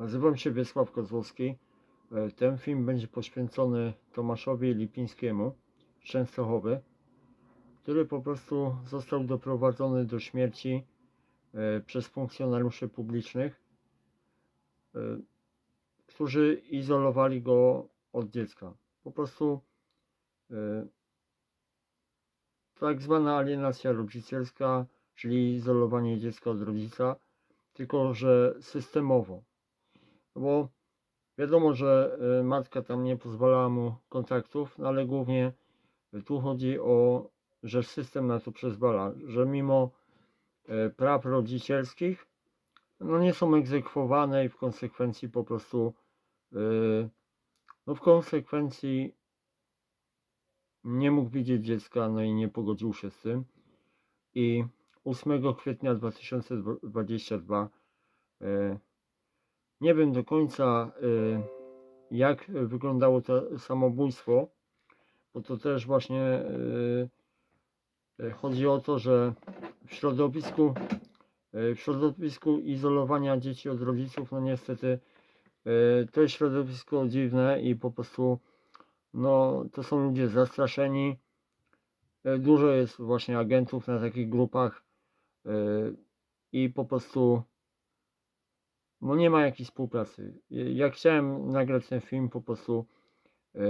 Nazywam się Wiesław Kozłowski. E, Ten film będzie poświęcony Tomaszowi Lipińskiemu z Częstochowy, który po prostu został doprowadzony do śmierci e, przez funkcjonariuszy publicznych, e, którzy izolowali go od dziecka. Po prostu tak zwana alienacja rodzicielska, czyli izolowanie dziecka od rodzica, tylko że systemowo. No Bo wiadomo, że e, matka tam nie pozwalała mu kontaktów, no ale głównie tu chodzi o, że system na to pozwala, że mimo e, praw rodzicielskich no nie są egzekwowane i w konsekwencji po prostu e, no w konsekwencji nie mógł widzieć dziecka, no i nie pogodził się z tym. I 8 kwietnia 2022 e, nie wiem do końca e, jak wyglądało to samobójstwo, bo to też właśnie e, chodzi o to, że w środowisku e, w środowisku izolowania dzieci od rodziców, no niestety to jest środowisko dziwne i po prostu no to są ludzie zastraszeni. Dużo jest właśnie agentów na takich grupach i po prostu no nie ma jakiejś współpracy. Jak chciałem nagrać ten film, po prostu e,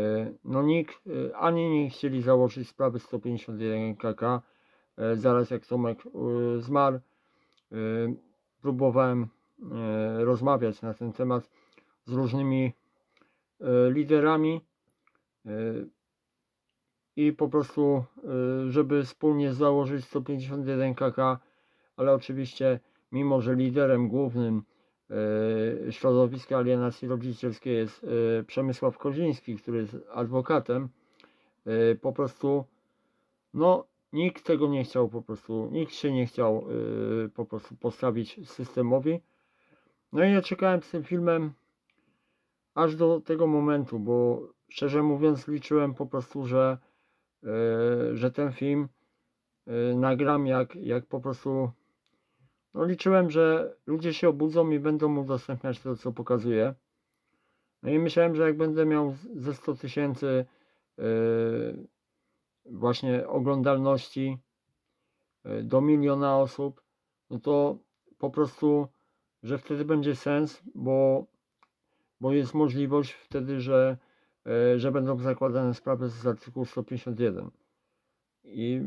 no nikt, e, ani nie chcieli założyć sprawy 151 KK, e, zaraz jak Tomek zmarł, próbowałem rozmawiać na ten temat z różnymi liderami i po prostu, żeby wspólnie założyć 151 KK, ale oczywiście, mimo że liderem głównym środowiska alienacji rodzicielskiej jest e, Przemysław Koziński, który jest adwokatem, e, po prostu, no, nikt tego nie chciał po prostu, nikt się nie chciał e, po prostu postawić systemowi. No i ja czekałem z tym filmem aż do tego momentu, bo szczerze mówiąc liczyłem po prostu, że, e, że ten film e, nagram jak, jak po prostu no liczyłem, że ludzie się obudzą i będą udostępniać to, co pokazuje. No i myślałem, że jak będę miał ze 100 tysięcy e, właśnie oglądalności e, do miliona osób, no to po prostu, że wtedy będzie sens, bo, bo jest możliwość wtedy, że, e, że będą zakładane sprawy z artykułu 151. I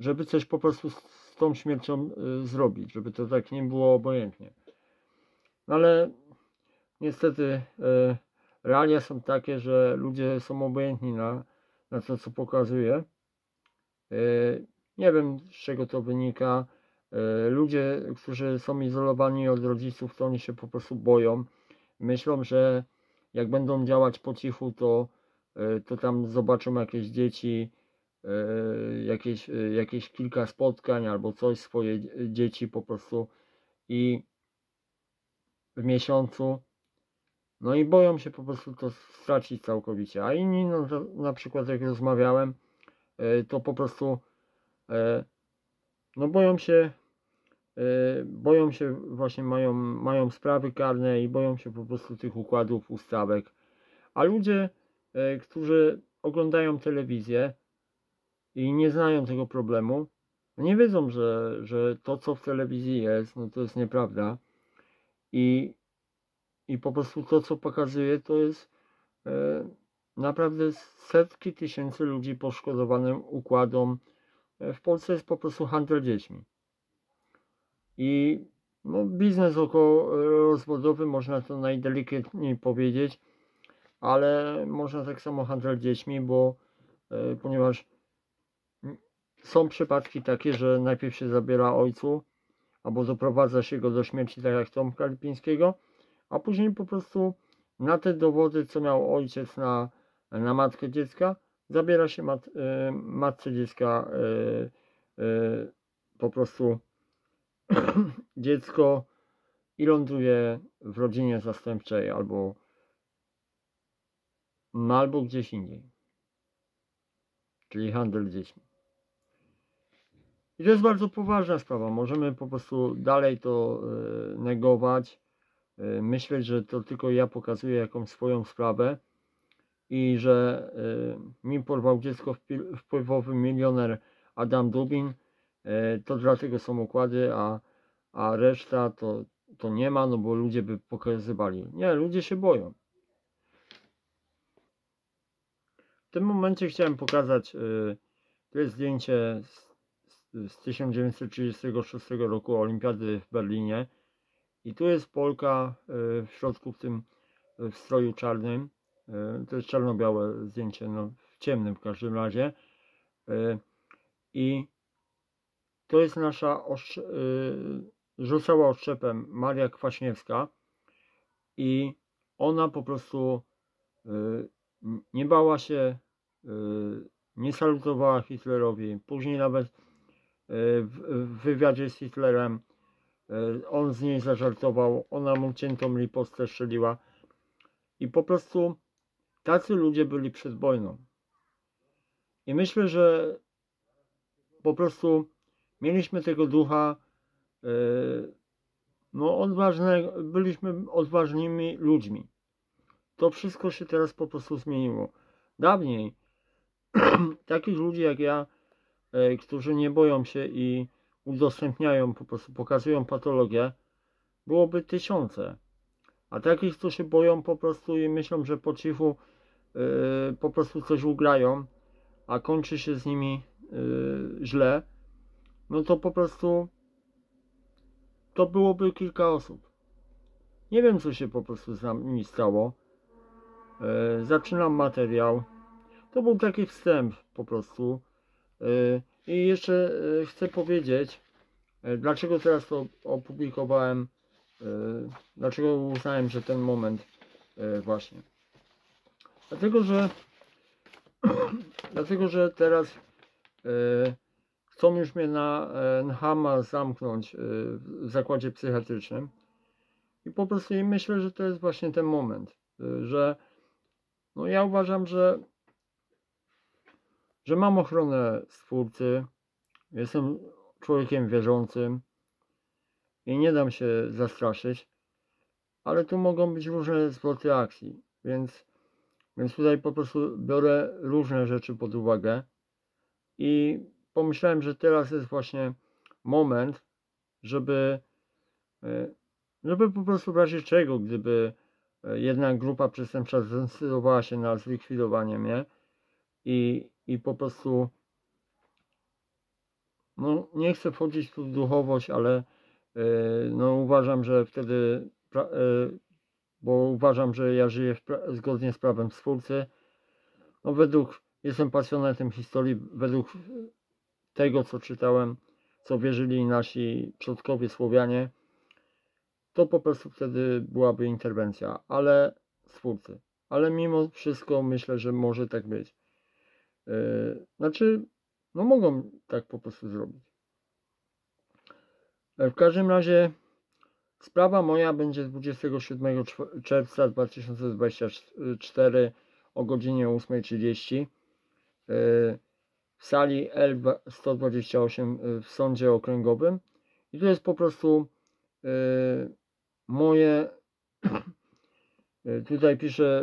żeby coś po prostu z, tą śmiercią y, zrobić, żeby to tak nie było obojętnie. No ale niestety y, realia są takie, że ludzie są obojętni na, na to, co pokazuje. Y, nie wiem, z czego to wynika. Ludzie, którzy są izolowani od rodziców, to oni się po prostu boją. Myślą, że jak będą działać po cichu, to, to tam zobaczą jakieś dzieci, jakieś, e, jakieś kilka spotkań albo coś, swoje dzie- dzieci po prostu i w miesiącu. No i boją się po prostu to stracić całkowicie. A inni, no, na przykład jak rozmawiałem, e, to po prostu e, no boją się, e, boją się właśnie, mają, mają sprawy karne i boją się po prostu tych układów, ustawek. A ludzie, e, którzy oglądają telewizję, i nie znają tego problemu, nie wiedzą, że, że to, co w telewizji jest, no to jest nieprawda. I, i po prostu to, co pokazuje, to jest e, naprawdę setki tysięcy ludzi poszkodowanym układom. E, W Polsce jest po prostu handel dziećmi. I no, biznes około rozwodowy, można to najdelikatniej powiedzieć, ale można tak samo handel dziećmi, bo e, ponieważ są przypadki takie, że najpierw się zabiera ojcu, albo doprowadza się go do śmierci, tak jak Tomka Lipińskiego, a później po prostu na te dowody, co miał ojciec na, na matkę dziecka, zabiera się mat, e, matce dziecka e, e, po prostu dziecko i ląduje w rodzinie zastępczej albo, no, albo gdzieś indziej. Czyli handel dziećmi. I to jest bardzo poważna sprawa. Możemy po prostu dalej to e, negować, e, myśleć, że to tylko ja pokazuję jakąś swoją sprawę i że y, mi porwał dziecko wpływowy milioner Adam Dubin, to dlatego są układy, a, a reszta to, to nie ma, no bo ludzie by pokazywali. Nie, ludzie się boją. W tym momencie chciałem pokazać, to jest zdjęcie z, z 1936 roku Olimpiady w Berlinie i tu jest Polka y, w środku w tym y, w stroju czarnym. Y, To jest czarno-białe zdjęcie, no w ciemnym w każdym razie. I to jest nasza rzucała oszczepem Maria Kwaśniewska i ona po prostu nie bała się, nie salutowała Hitlerowi. Później nawet w, w wywiadzie z Hitlerem y, on z niej zażartował, ona mu ciętą ripostę strzeliła i po prostu tacy ludzie byli przed wojną. I myślę, że po prostu mieliśmy tego ducha, y, no odważnego, byliśmy odważnymi ludźmi. To wszystko się teraz po prostu zmieniło. Dawniej takich ludzi jak ja, e, którzy nie boją się i udostępniają, po prostu pokazują patologię, byłoby tysiące. A takich, się boją po prostu i myślą, że po cichu e, po prostu coś ugrają, a kończy się z nimi e, źle, no to po prostu to byłoby kilka osób. Nie wiem, co się po prostu z nami stało. E, zaczynam materiał. To był taki wstęp po prostu. E, I jeszcze e, chcę powiedzieć, e, dlaczego teraz to opublikowałem, dlaczego uznałem, że ten moment właśnie. Dlatego, że dlatego, że teraz chcą już mnie na e, Nhama zamknąć w zakładzie psychiatrycznym. I po prostu myślę, że to jest właśnie ten moment, że no ja uważam, że że mam ochronę Stwórcy, jestem człowiekiem wierzącym i nie dam się zastraszyć, ale tu mogą być różne zwroty akcji, więc, więc tutaj po prostu biorę różne rzeczy pod uwagę i pomyślałem, że teraz jest właśnie moment, żeby, e, żeby po prostu w razie czego, gdyby e, jedna grupa przestępcza zdecydowała się na zlikwidowanie mnie i, i po prostu no nie chcę wchodzić tu w duchowość, ale e, no uważam, że wtedy pra- e, bo uważam, że ja żyję zgodnie z prawem Stwórcy. No według, jestem pasjonatem historii, według tego, co czytałem, co wierzyli nasi przodkowie Słowianie, to po prostu wtedy byłaby interwencja, ale Stwórcy. Ale mimo wszystko myślę, że może tak być. Yy, znaczy, no mogą tak po prostu zrobić. E, W każdym razie sprawa moja będzie 27 czw- czerwca 2024 o godzinie 8.30 yy, w sali L128 w sądzie okręgowym. I to jest po prostu moje tutaj piszę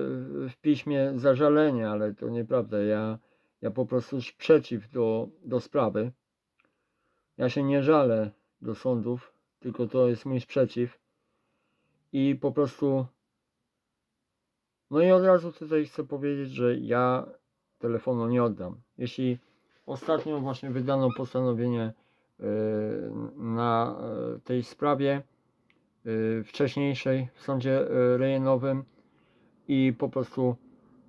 w piśmie zażalenie, ale to nieprawda. Ja, ja po prostu sprzeciw do, do sprawy. Ja się nie żalę do sądów, tylko to jest mój sprzeciw. I po prostu. No i od razu tutaj chcę powiedzieć, że ja telefonu nie oddam. Jeśli ostatnio właśnie wydano postanowienie yy, na yy, tej sprawie yy, wcześniejszej w sądzie rejonowym i po prostu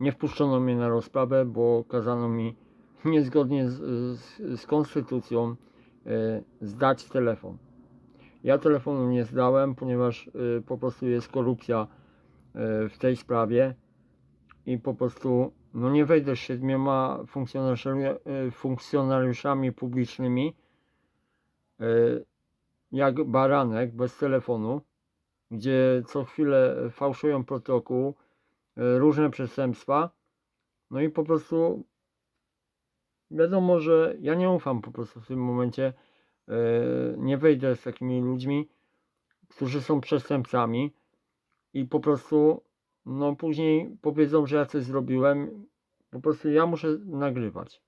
nie wpuszczono mnie na rozprawę, bo kazano mi niezgodnie z, z, z konstytucją yy, zdać telefon. Ja telefonu nie zdałem, ponieważ y, po prostu jest korupcja y, w tej sprawie i po prostu no nie wejdę z siedmioma funkcjonariuszami, y, funkcjonariuszami publicznymi y, jak baranek bez telefonu, gdzie co chwilę fałszują protokół, y, różne przestępstwa. No i po prostu wiadomo, że ja nie ufam po prostu w tym momencie E, nie wejdę z takimi ludźmi, którzy są przestępcami i po prostu no później powiedzą, że ja coś zrobiłem. Po prostu ja muszę nagrywać.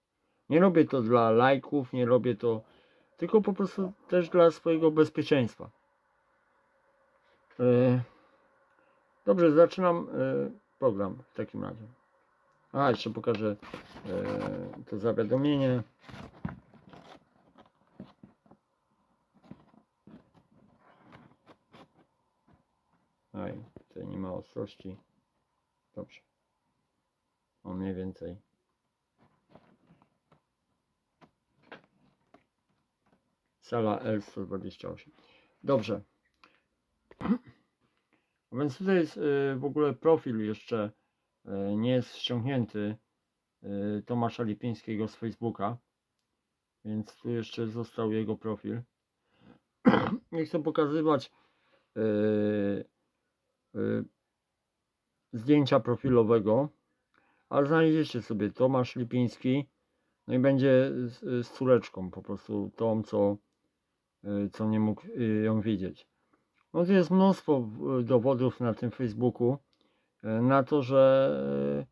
Nie robię to dla lajków, nie robię to tylko po prostu też dla swojego bezpieczeństwa. E, Dobrze, zaczynam e, program w takim razie. A, jeszcze pokażę e, to zawiadomienie. Aj, tutaj nie ma ostrości. Dobrze. O mniej więcej. Sala L128. Dobrze. A Więc tutaj jest y, w ogóle profil jeszcze y, nie jest ściągnięty y, Tomasza Lipińskiego z Facebooka. Więc tu jeszcze został jego profil. Nie chcę pokazywać zdjęcia profilowego, ale znajdziecie sobie Tomasz Lipiński. No i będzie z, z córeczką po prostu tą, co, co nie mógł ją widzieć. No jest mnóstwo y, dowodów na tym Facebooku y, na to, że y,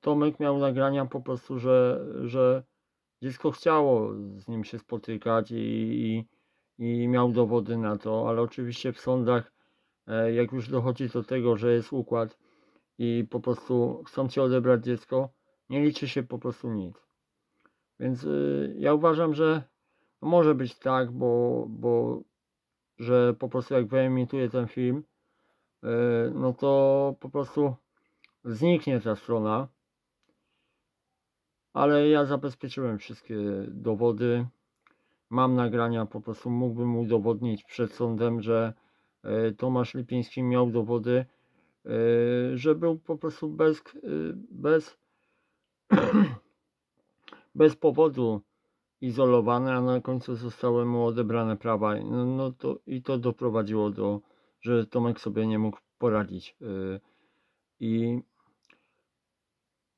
Tomek miał nagrania po prostu, że, że dziecko chciało z nim się spotykać i, i, i miał dowody na to, ale oczywiście w sądach, e, jak już dochodzi do tego, że jest układ i po prostu chcą ci odebrać dziecko, nie liczy się po prostu nic. Więc ja uważam, że może być tak, bo, bo że po prostu jak wyemituję ten film, y, no to po prostu zniknie ta strona. Ale ja zabezpieczyłem wszystkie dowody. Mam nagrania, po prostu mógłbym udowodnić przed sądem, że y, Tomasz Lipiński miał dowody, y, że był po prostu bez, bez, bez powodu izolowany, a na końcu zostały mu odebrane prawa. No, no to, I to doprowadziło do, że Tomek sobie nie mógł poradzić. y, I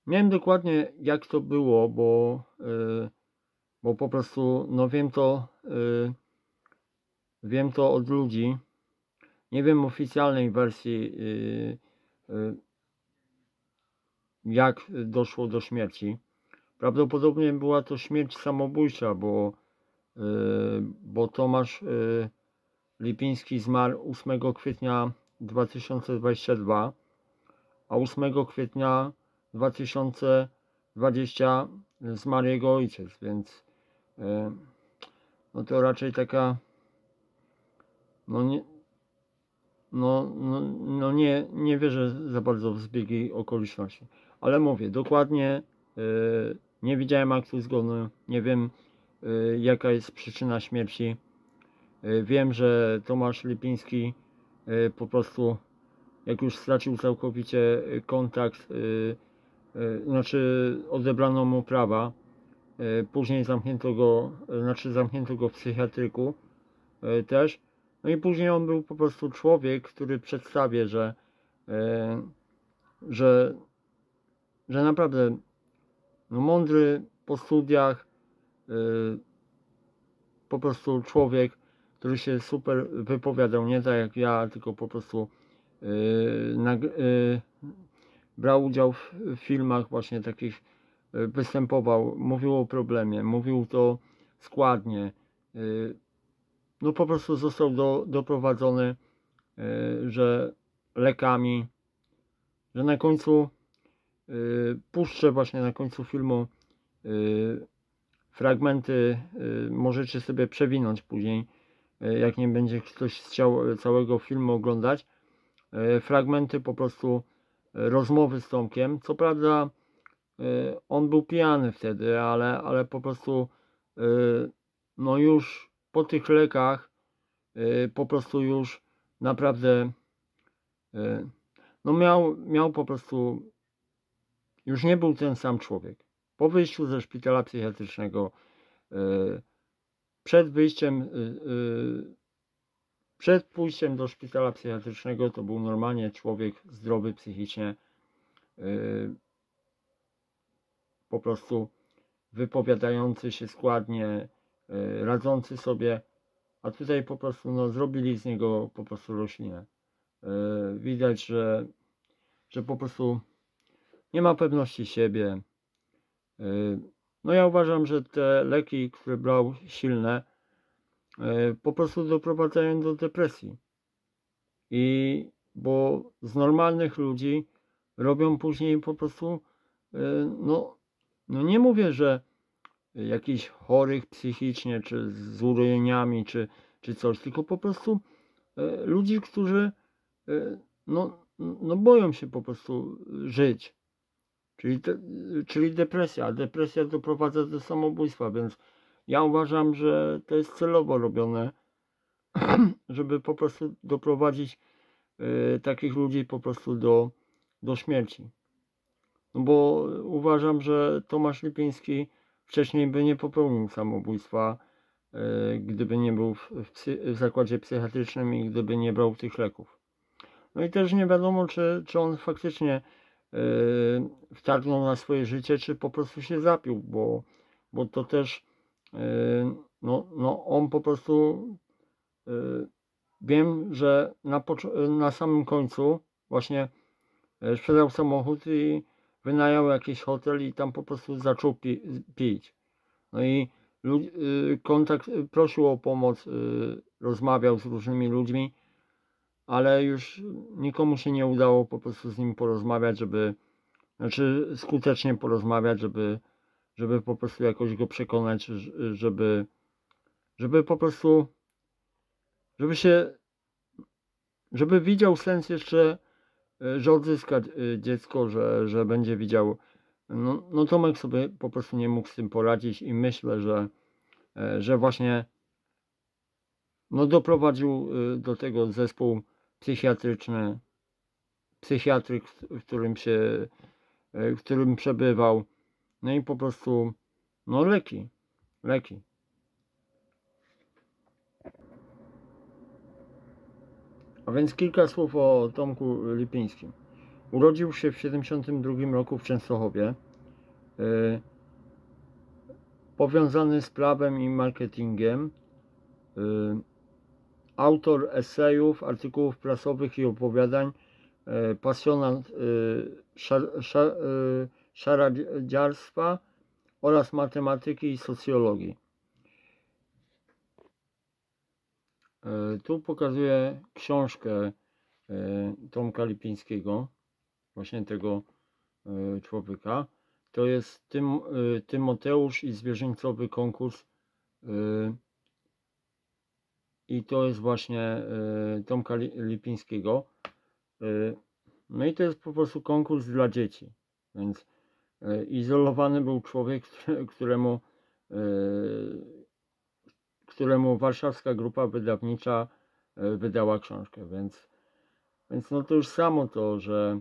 miałem dokładnie jak to było, bo, y, bo po prostu no wiem to, y, wiem to od ludzi. Nie wiem oficjalnej wersji, y, y, jak doszło do śmierci. Prawdopodobnie była to śmierć samobójcza, bo, y, bo Tomasz y, Lipiński zmarł 8 kwietnia 2022, a 8 kwietnia 2020 zmarł jego ojciec, więc y, no to raczej taka no nie, no, no, no nie, nie wierzę za bardzo w zbiegi okoliczności. Ale mówię, dokładnie y, nie widziałem aktu zgonu, nie wiem y, jaka jest przyczyna śmierci. Y, wiem, że Tomasz Lipiński y, po prostu jak już stracił całkowicie y, kontakt, y, y, znaczy odebrano mu prawa, y, później zamknięto go, y, znaczy zamknięto go w psychiatryku y, też. No i później on był po prostu człowiek, który przedstawia, że, y, że, że naprawdę no mądry po studiach, y, po prostu człowiek, który się super wypowiadał, nie tak jak ja, tylko po prostu y, nag- y, brał udział w, w filmach właśnie takich, y, występował, mówił o problemie, mówił to składnie, y, no po prostu został do, doprowadzony, y, że lekami, że na końcu puszczę właśnie na końcu filmu y, fragmenty, y, możecie sobie przewinąć później, y, jak nie będzie ktoś chciał całego filmu oglądać. Y, fragmenty po prostu y, rozmowy z Tomkiem. Co prawda y, on był pijany wtedy, ale, ale po prostu y, no już po tych lekach y, po prostu już naprawdę y, no miał, miał po prostu już nie był ten sam człowiek. Po wyjściu ze szpitala psychiatrycznego, y, przed wyjściem, y, y, przed pójściem do szpitala psychiatrycznego, to był normalnie człowiek zdrowy psychicznie, po prostu wypowiadający się składnie, radzący sobie, a tutaj po prostu no, zrobili z niego po prostu roślinę. e, widać, że, że po prostu nie ma pewności siebie. E, no ja uważam, że te leki, które brał silne, e, po prostu doprowadzają do depresji. I bo z normalnych ludzi robią później po prostu, no, no nie mówię, że jakichś chorych psychicznie, czy z urojeniami, czy, czy coś, tylko po prostu ludzi, którzy no, no boją się po prostu żyć. Czyli, czyli depresja. Depresja doprowadza do samobójstwa, więc ja uważam, że to jest celowo robione, żeby po prostu doprowadzić y, takich ludzi po prostu do, do śmierci. No bo uważam, że Tomasz Lipiński wcześniej by nie popełnił samobójstwa, e, gdyby nie był w, w zakładzie psychiatrycznym i gdyby nie brał tych leków. No i też nie wiadomo, czy, czy on faktycznie wtargnął na swoje życie, czy po prostu się zapił, bo, bo to też yy, no, no on po prostu yy, wiem, że na, na samym końcu właśnie sprzedał samochód i wynajął jakiś hotel i tam po prostu zaczął pi pić. No i y, kontakt, y, prosił o pomoc, y, rozmawiał z różnymi ludźmi, ale już nikomu się nie udało po prostu z nim porozmawiać, żeby, znaczy skutecznie porozmawiać, żeby, żeby po prostu jakoś go przekonać, żeby, żeby po prostu, żeby się, żeby widział sens jeszcze E, że odzyska e, dziecko, że, że będzie widział. No, no Tomek sobie po prostu nie mógł z tym poradzić i myślę, że, e, że właśnie no doprowadził do tego zespół psychiatryczny, psychiatryk, w którym się, w którym przebywał. No i po prostu, no leki, leki. A więc kilka słów o Tomku Lipińskim. Urodził się w 1972 roku w Częstochowie. Yy, powiązany z prawem i marketingiem. Yy, autor esejów, artykułów prasowych i opowiadań. Yy, pasjonat yy, szar, yy, szaradziarstwa oraz matematyki i socjologii. E, tu pokazuję książkę e, Tomka Lipińskiego, właśnie tego e, człowieka. To jest Tym, Tymoteusz i zwierzęcowy konkurs. I to jest właśnie Tomka Lipińskiego. No i to jest po prostu konkurs dla dzieci. Więc izolowany był człowiek, któremu któremu warszawska grupa wydawnicza wydała książkę, więc, więc no to już samo to, że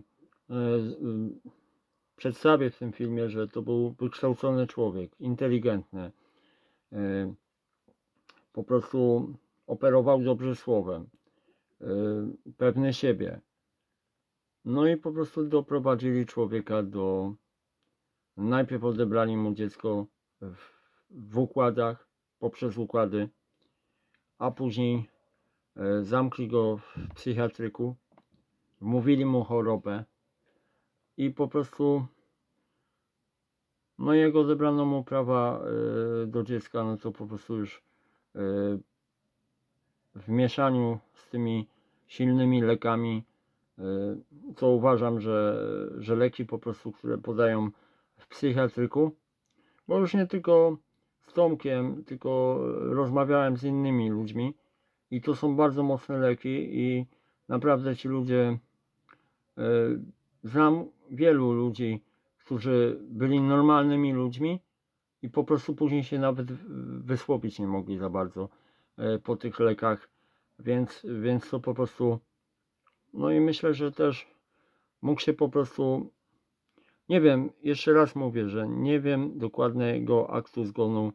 przedstawię w tym filmie, że to był wykształcony człowiek, inteligentny, po prostu operował dobrze słowem, pewny siebie. No i po prostu doprowadzili człowieka do. Najpierw odebrali mu dziecko w, układach, poprzez układy, a później e, zamkli go w psychiatryku, mówili mu chorobę i po prostu no jego odebrano mu prawa e, do dziecka, no to po prostu już w mieszaniu z tymi silnymi lekami, co uważam, że, że leki po prostu, które podają w psychiatryku, bo już nie tylko z Tomkiem, tylko rozmawiałem z innymi ludźmi i to są bardzo mocne leki i naprawdę ci ludzie, e, znam wielu ludzi, którzy byli normalnymi ludźmi i po prostu później się nawet wysłowić nie mogli za bardzo po tych lekach, więc, więc to po prostu, no i myślę, że też mógł się po prostu nie wiem, jeszcze raz mówię, że nie wiem dokładnego aktu zgonu,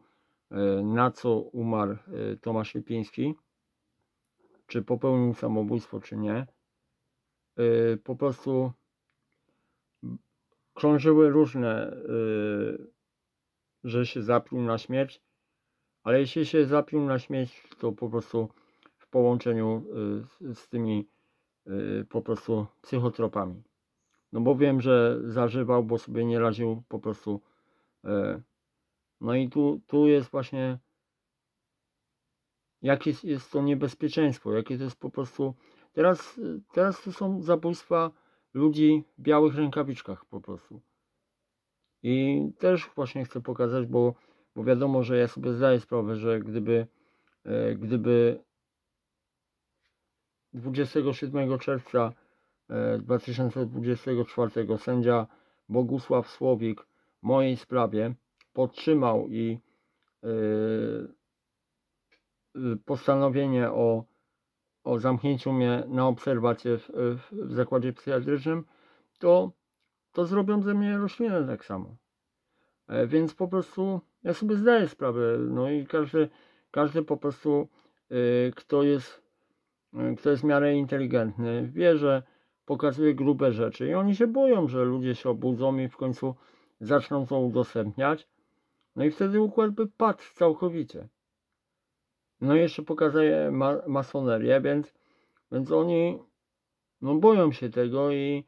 e, na co umarł e, Tomasz Lipiński, czy popełnił samobójstwo, czy nie. E, po prostu krążyły różne, że się zapił na śmierć, ale jeśli się zapił na śmierć, to po prostu w połączeniu z tymi y, po prostu psychotropami. No bo wiem, że zażywał, bo sobie nie radził po prostu. e, No i tu, tu jest właśnie jakie jest to niebezpieczeństwo, jakie to jest po prostu. Teraz, teraz to są zabójstwa ludzi w białych rękawiczkach po prostu. I też właśnie chcę pokazać, bo, bo wiadomo, że ja sobie zdaję sprawę, że gdyby, e, gdyby 27 czerwca e, 2024 sędzia Bogusław Słowik w mojej sprawie podtrzymał i e, postanowienie o, o zamknięciu mnie na obserwację w, w, zakładzie psychiatrycznym, to, to zrobią ze mnie roślinę tak samo. E, Więc po prostu ja sobie zdaję sprawę, no i każdy, każdy po prostu, y, kto jest, y, kto jest w miarę inteligentny, wie, że pokazuje grube rzeczy i oni się boją, że ludzie się obudzą i w końcu zaczną to udostępniać. No i wtedy układ by padł całkowicie. No i jeszcze pokazuje ma masonerię, więc, więc oni no boją się tego i,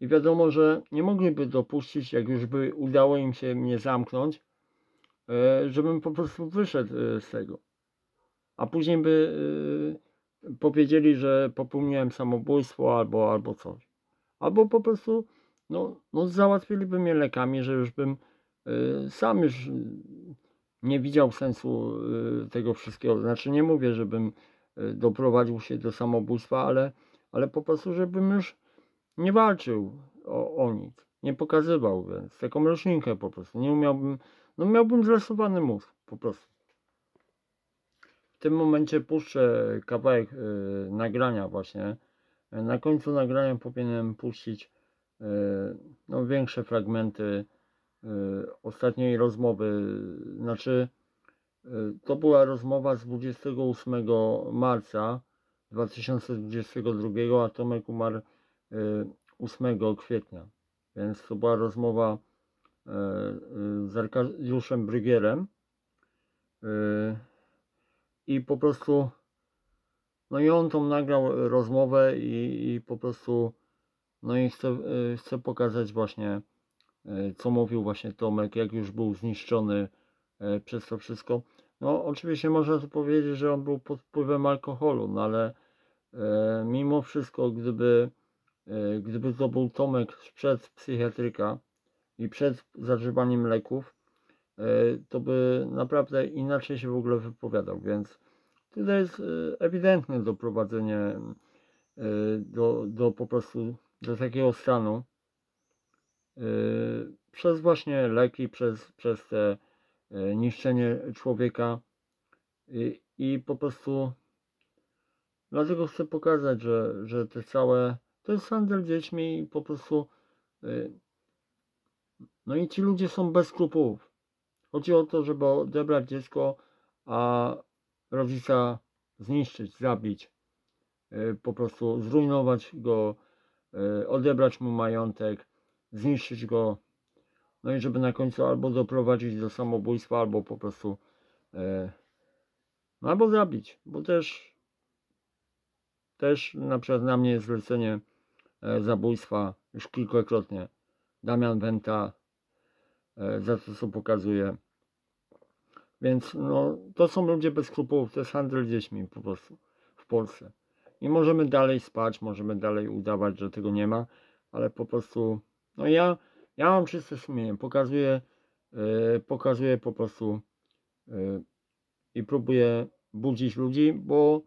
i wiadomo, że nie mogliby dopuścić, jak już by udało im się mnie zamknąć, żebym po prostu wyszedł e, z tego. A później by e, powiedzieli, że popełniłem samobójstwo albo, albo coś. Albo po prostu no, no załatwiliby mnie lekami, że już bym e, sam już nie widział sensu tego wszystkiego. Znaczy nie mówię, żebym doprowadził się do samobójstwa, ale, ale po prostu, żebym już nie walczył o, o nic. Nie pokazywał, więc taką roślinkę po prostu. Nie umiałbym, no miałbym zlesowany mózg po prostu. W tym momencie puszczę kawałek y, nagrania właśnie. Na końcu nagrania powinienem puścić y, no, większe fragmenty y, ostatniej rozmowy. Znaczy, to była rozmowa z 28 marca 2022, a Tomek umarł y, 8 kwietnia. Więc to była rozmowa z Arkadiuszem Brygierem. Y, I po prostu, no i on tą nagrał rozmowę i, i po prostu, no i chcę, y, chcę pokazać właśnie e, co mówił właśnie Tomek, jak już był zniszczony e, przez to wszystko. No, oczywiście można tu powiedzieć, że on był pod wpływem alkoholu, no ale e, mimo wszystko, gdyby, e, gdyby to był Tomek sprzed psychiatryka i przed zażywaniem leków, e, to by naprawdę inaczej się w ogóle wypowiadał, więc tutaj jest e, ewidentne doprowadzenie e, do, do po prostu do takiego stanu, Yy, przez właśnie leki, przez, przez te niszczenie człowieka i, i po prostu dlatego chcę pokazać, że, że te całe to jest handel dziećmi i po prostu no i ci ludzie są bez skrupułów. Chodzi o to, żeby odebrać dziecko, a rodzica zniszczyć, zabić, po prostu zrujnować go, odebrać mu majątek, zniszczyć go, no i żeby na końcu albo doprowadzić do samobójstwa, albo po prostu e, no albo zabić, bo też też na przykład na mnie jest zlecenie zabójstwa już kilkakrotnie Damian Wenta za to co pokazuje. Więc no to są ludzie bez skrupułów, to jest handel dziećmi po prostu w Polsce. I możemy dalej spać, możemy dalej udawać, że tego nie ma, ale po prostu no ja, ja mam czyste sumienie, pokazuję, yy, pokazuję po prostu yy, i próbuję budzić ludzi, bo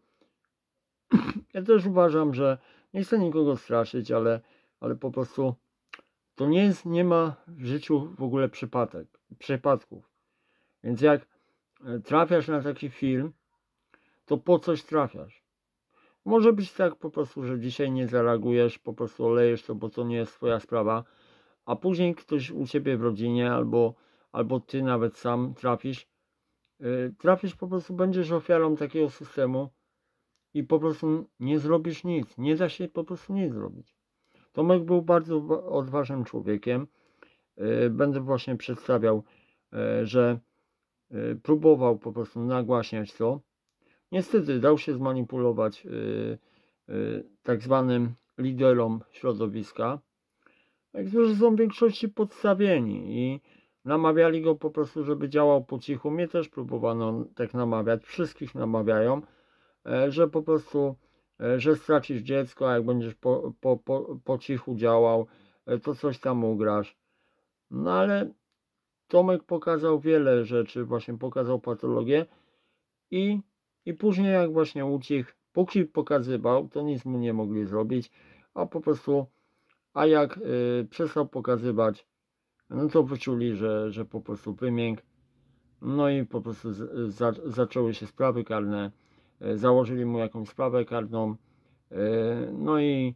ja też uważam, że nie chcę nikogo straszyć, ale, ale po prostu to nie jest, nie ma w życiu w ogóle przypadek, przypadków. Więc jak e, trafiasz na taki film, to po coś trafiasz. Może być tak po prostu, że dzisiaj nie zareagujesz, po prostu olejesz to, bo to nie jest twoja sprawa, a później ktoś u ciebie w rodzinie albo, albo ty nawet sam trafisz, yy, trafisz po prostu, będziesz ofiarą takiego systemu i po prostu nie zrobisz nic, nie da się po prostu nic zrobić. Tomek był bardzo wa- odważnym człowiekiem, yy, będę właśnie przedstawiał, yy, że yy, próbował po prostu nagłaśniać to. Niestety dał się zmanipulować tak zwanym liderom środowiska, którzy są w większości podstawieni i namawiali go po prostu, żeby działał po cichu. Mnie też próbowano tak namawiać, wszystkich namawiają, e, że po prostu, e, że stracisz dziecko, a jak będziesz po, po, po, po cichu działał, e, to coś tam ugrasz. No ale Tomek pokazał wiele rzeczy, właśnie pokazał patologię i, i później jak właśnie ucichł, póki pokazywał, to nic mu nie mogli zrobić, a po prostu, a jak y, przestał pokazywać, no to wyczuli, że, że po prostu wymięk, no i po prostu z, za, zaczęły się sprawy karne, założyli mu jakąś sprawę karną, y, no i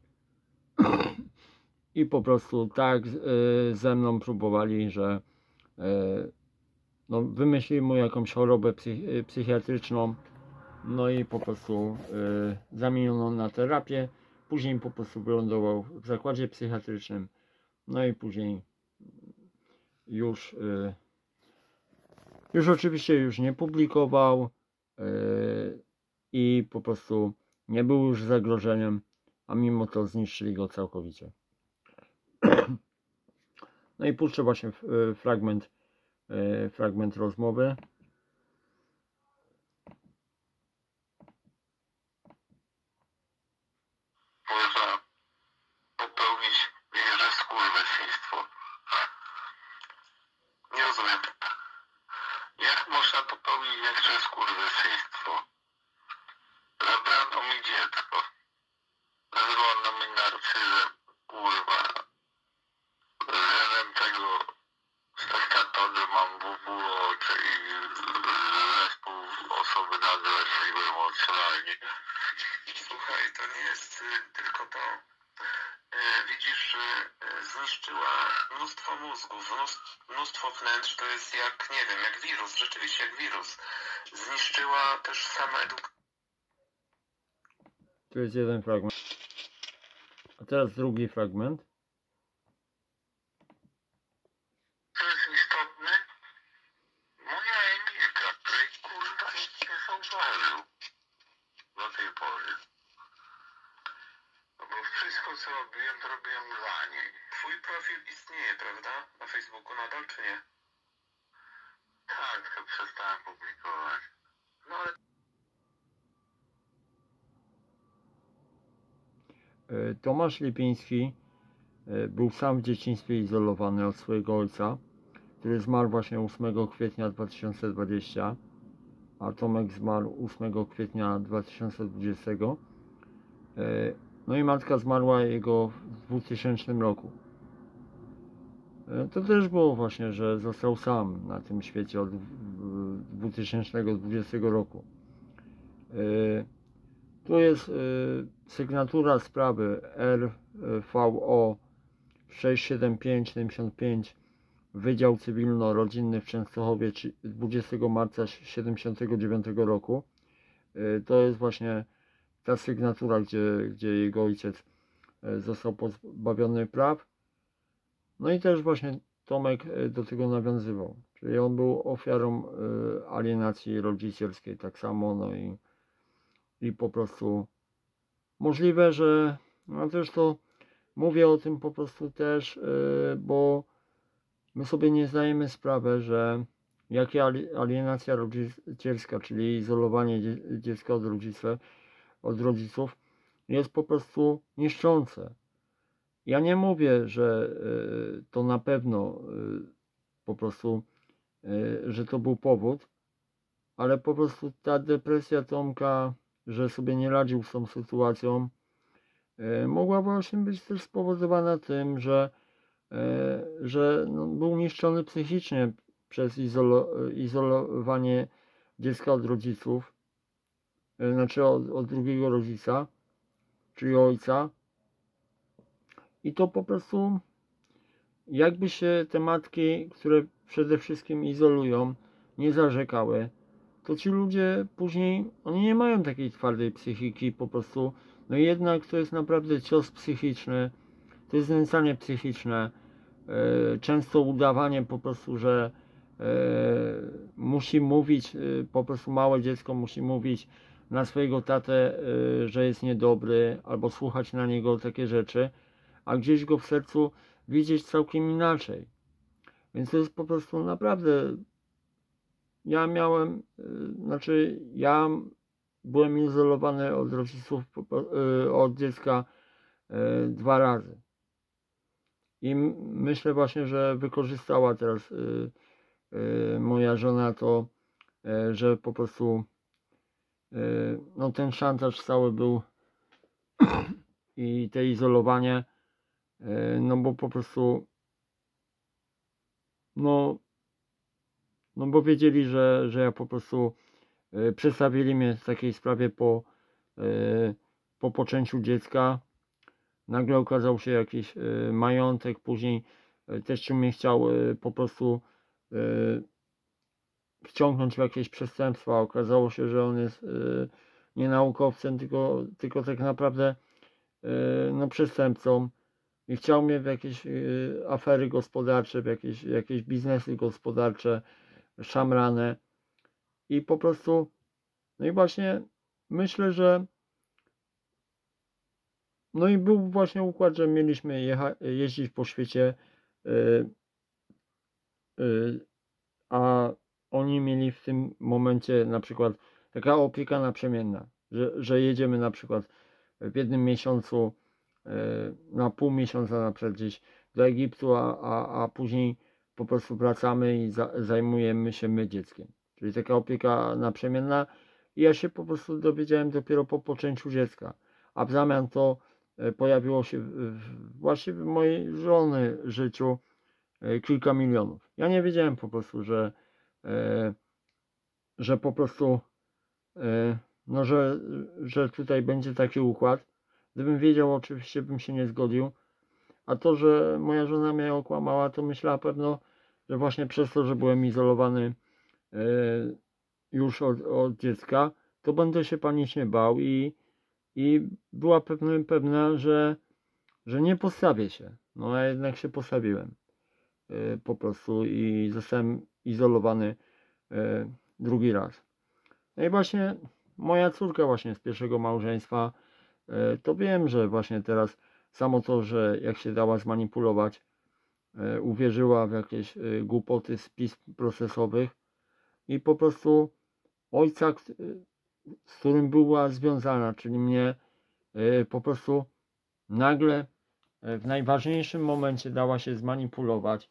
i po prostu tak y, ze mną próbowali, że no, wymyślili mu jakąś chorobę psych psychiatryczną, no i po prostu zamieniono na terapię. Później po prostu wylądował w zakładzie psychiatrycznym. No i później już już oczywiście już nie publikował i po prostu nie był już zagrożeniem, a mimo to zniszczyli go całkowicie. No i puszczę właśnie y, fragment, y, fragment rozmowy. Można popełnić wieże skurwysyństwo. Nie rozumiem. Jak można popełnić wieże skurwysyństwo? Zabrano mi dziecko. Nazwano mi narcyzem. Kurwa. Względem tego spektatora mam w ogóle oczy i zespół osoby nadwrażliwe emocjonalnie. Słuchaj, to nie jest y, tylko to. Y, Widzisz, że y, zniszczyła mnóstwo mózgów, mnóstwo, mnóstwo wnętrz, to jest jak, nie wiem, jak wirus, rzeczywiście jak wirus. Zniszczyła też sama edukację. Tu jest jeden fragment. A teraz drugi fragment. Co jest istotne? Moja Emilka, której kurwa nikt nie zauważył do tej pory. No bo wszystko co robiłem, to robiłem dla niej. Twój profil istnieje, prawda? Na Facebooku nadal, czy nie? Tak, tylko przestałem publikować. No ale E, Tomasz Lipiński e, był sam w dzieciństwie izolowany od swojego ojca, który zmarł właśnie 8 kwietnia 2020, a Tomek zmarł 8 kwietnia 2020. E, No i matka zmarła jego w 2000 roku. E, To też było właśnie, że został sam na tym świecie od w- 2020 roku. Tu jest y, sygnatura sprawy RVO 67575 Wydział Cywilno-Rodzinny w Częstochowie trzy- 20 marca 79 roku. Y, To jest właśnie ta sygnatura, gdzie, gdzie jego ojciec y, został pozbawiony praw. No i też właśnie Tomek do tego nawiązywał. Czyli on był ofiarą alienacji rodzicielskiej tak samo, no i i po prostu możliwe, że no to mówię o tym po prostu też, yy, bo my sobie nie zdajemy sprawy, że ali- alienacja rodzicielska, czyli izolowanie dzie- dziecka od rodziców, od rodziców jest po prostu niszczące. Ja nie mówię, że yy, to na pewno yy, po prostu, yy, że to był powód, ale po prostu ta depresja Tomka że sobie nie radził z tą sytuacją, e, mogła właśnie być też spowodowana tym, że, e, że no, był niszczony psychicznie przez izolo, izolowanie dziecka od rodziców, e, znaczy od, od drugiego rodzica, czyli ojca. I to po prostu jakby się te matki, które przede wszystkim izolują, nie zarzekały, to ci ludzie później, oni nie mają takiej twardej psychiki po prostu, no jednak to jest naprawdę cios psychiczny, to jest znęcanie psychiczne, e, często udawanie po prostu, że e, musi mówić, e, po prostu małe dziecko musi mówić, na swojego tatę, że jest niedobry, albo słuchać na niego takie rzeczy, a gdzieś go w sercu widzieć całkiem inaczej. Więc to jest po prostu naprawdę. Ja miałem, y, znaczy, ja byłem izolowany od rodziców, y, od dziecka dwa razy. I myślę właśnie, że wykorzystała teraz moja żona to, że po prostu Y, no ten szantaż cały był i te izolowanie, y, no bo po prostu no, no bo wiedzieli, że, że ja po prostu y, mnie w takiej sprawie po, po poczęciu dziecka. Nagle okazał się jakiś majątek, później też czy mnie chciał po prostu wciągnąć w jakieś przestępstwa. Okazało się, że on jest y, nie naukowcem, tylko, tylko tak naprawdę y, no, przestępcą i chciał mnie w jakieś y, afery gospodarcze, w jakieś, jakieś biznesy gospodarcze szamrane. I po prostu no i właśnie myślę, że no i był właśnie układ, że mieliśmy jecha, jeździć po świecie yy, yy, a oni mieli w tym momencie na przykład taka opieka naprzemienna, że, że jedziemy na przykład w jednym miesiącu e, na pół miesiąca na przykład gdzieś do Egiptu, a, a, a później po prostu wracamy i za, zajmujemy się my dzieckiem. Czyli taka opieka naprzemienna i ja się po prostu dowiedziałem dopiero po poczęciu dziecka. A w zamian to e, pojawiło się właśnie w mojej żony życiu e, kilka milionów. Ja nie wiedziałem po prostu, że E, że po prostu no, że, że tutaj będzie taki układ. Gdybym wiedział, oczywiście bym się nie zgodził. A to, że moja żona mnie okłamała, to myślała pewno, że właśnie przez to, że byłem izolowany e, już od, od dziecka, to będę się panicznie bał i, i była pewna, pewna że, że nie postawię się. No a jednak się postawiłem po prostu i zostałem izolowany e, drugi raz. No i właśnie moja córka właśnie z pierwszego małżeństwa, e, to wiem, że właśnie teraz samo to, że jak się dała zmanipulować, e, uwierzyła w jakieś głupoty z pism procesowych i po prostu ojca, z którym była związana, czyli mnie, po prostu nagle w najważniejszym momencie dała się zmanipulować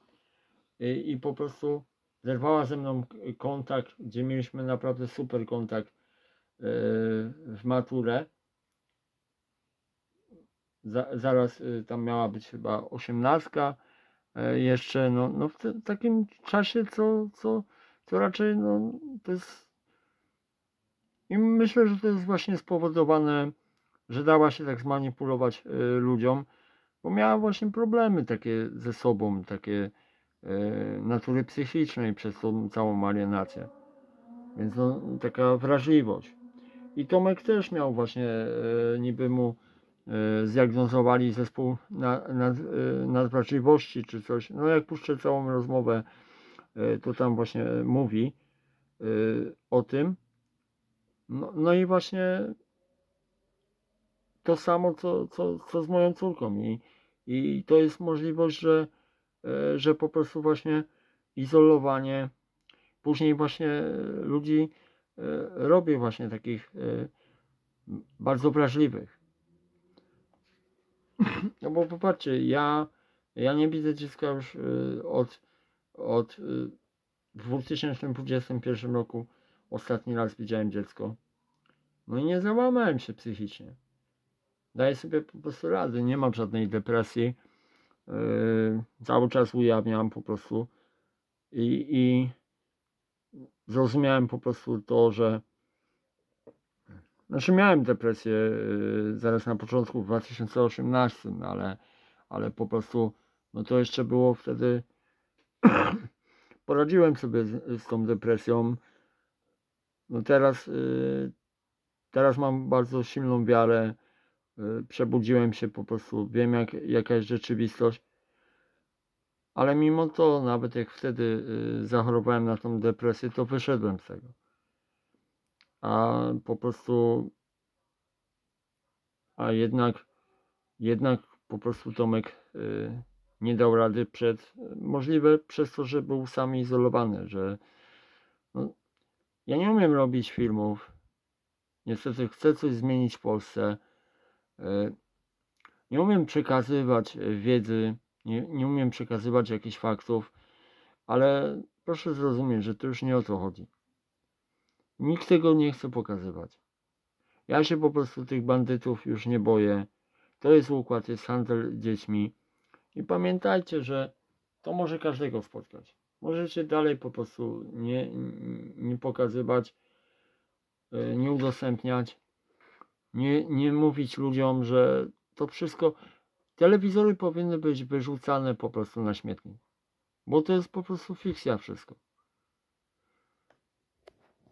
i, i po prostu zerwała ze mną kontakt, gdzie mieliśmy naprawdę super kontakt e, w maturę. Zaraz e, tam miała być chyba osiemnastka e, jeszcze, no, no w te, takim czasie, co, co, co raczej no, to jest i myślę, że to jest właśnie spowodowane, że dała się tak zmanipulować ludziom, bo miała właśnie problemy takie ze sobą, takie E, natury psychicznej przez tą całą alienację. Więc no, taka wrażliwość. I Tomek też miał właśnie, e, niby mu zdiagnozowali zespół nad, nad, nadwrażliwości czy coś. No jak puszczę całą rozmowę, to tam właśnie mówi o tym. No, no i właśnie to samo, co, co, co z moją córką. I, I to jest możliwość, że że po prostu właśnie izolowanie, później właśnie ludzi robię właśnie takich bardzo wrażliwych. No bo popatrzcie, ja, ja nie widzę dziecka już od, od w 2021 roku ostatni raz widziałem dziecko. No i nie załamałem się psychicznie. Daję sobie po prostu rady, nie mam żadnej depresji. Yy, cały czas ujawniam po prostu i, i zrozumiałem po prostu to, że znaczy miałem depresję yy, zaraz na początku w 2018, ale, ale po prostu no to jeszcze było wtedy poradziłem sobie z, z tą depresją. No teraz, yy, teraz mam bardzo silną wiarę Y, przebudziłem się po prostu, wiem jak, jaka jest rzeczywistość. Ale mimo to, nawet jak wtedy y, zachorowałem na tą depresję, to wyszedłem z tego. A po prostu a jednak jednak po prostu Tomek y, nie dał rady przed możliwe przez to, że był sam izolowany, że no, ja nie umiem robić filmów. Niestety chcę coś zmienić w Polsce. Y, nie umiem przekazywać wiedzy, nie, nie umiem przekazywać jakichś faktów, ale proszę zrozumieć, że to już nie o to chodzi. Nikt tego nie chce pokazywać. Ja się po prostu tych bandytów już nie boję. To jest układ, jest handel dziećmi. I pamiętajcie, że to może każdego spotkać. Możecie dalej po prostu nie, nie pokazywać, e, nie udostępniać, nie, nie mówić ludziom, że to wszystko. Telewizory powinny być wyrzucane po prostu na śmietnik. Bo to jest po prostu fikcja wszystko.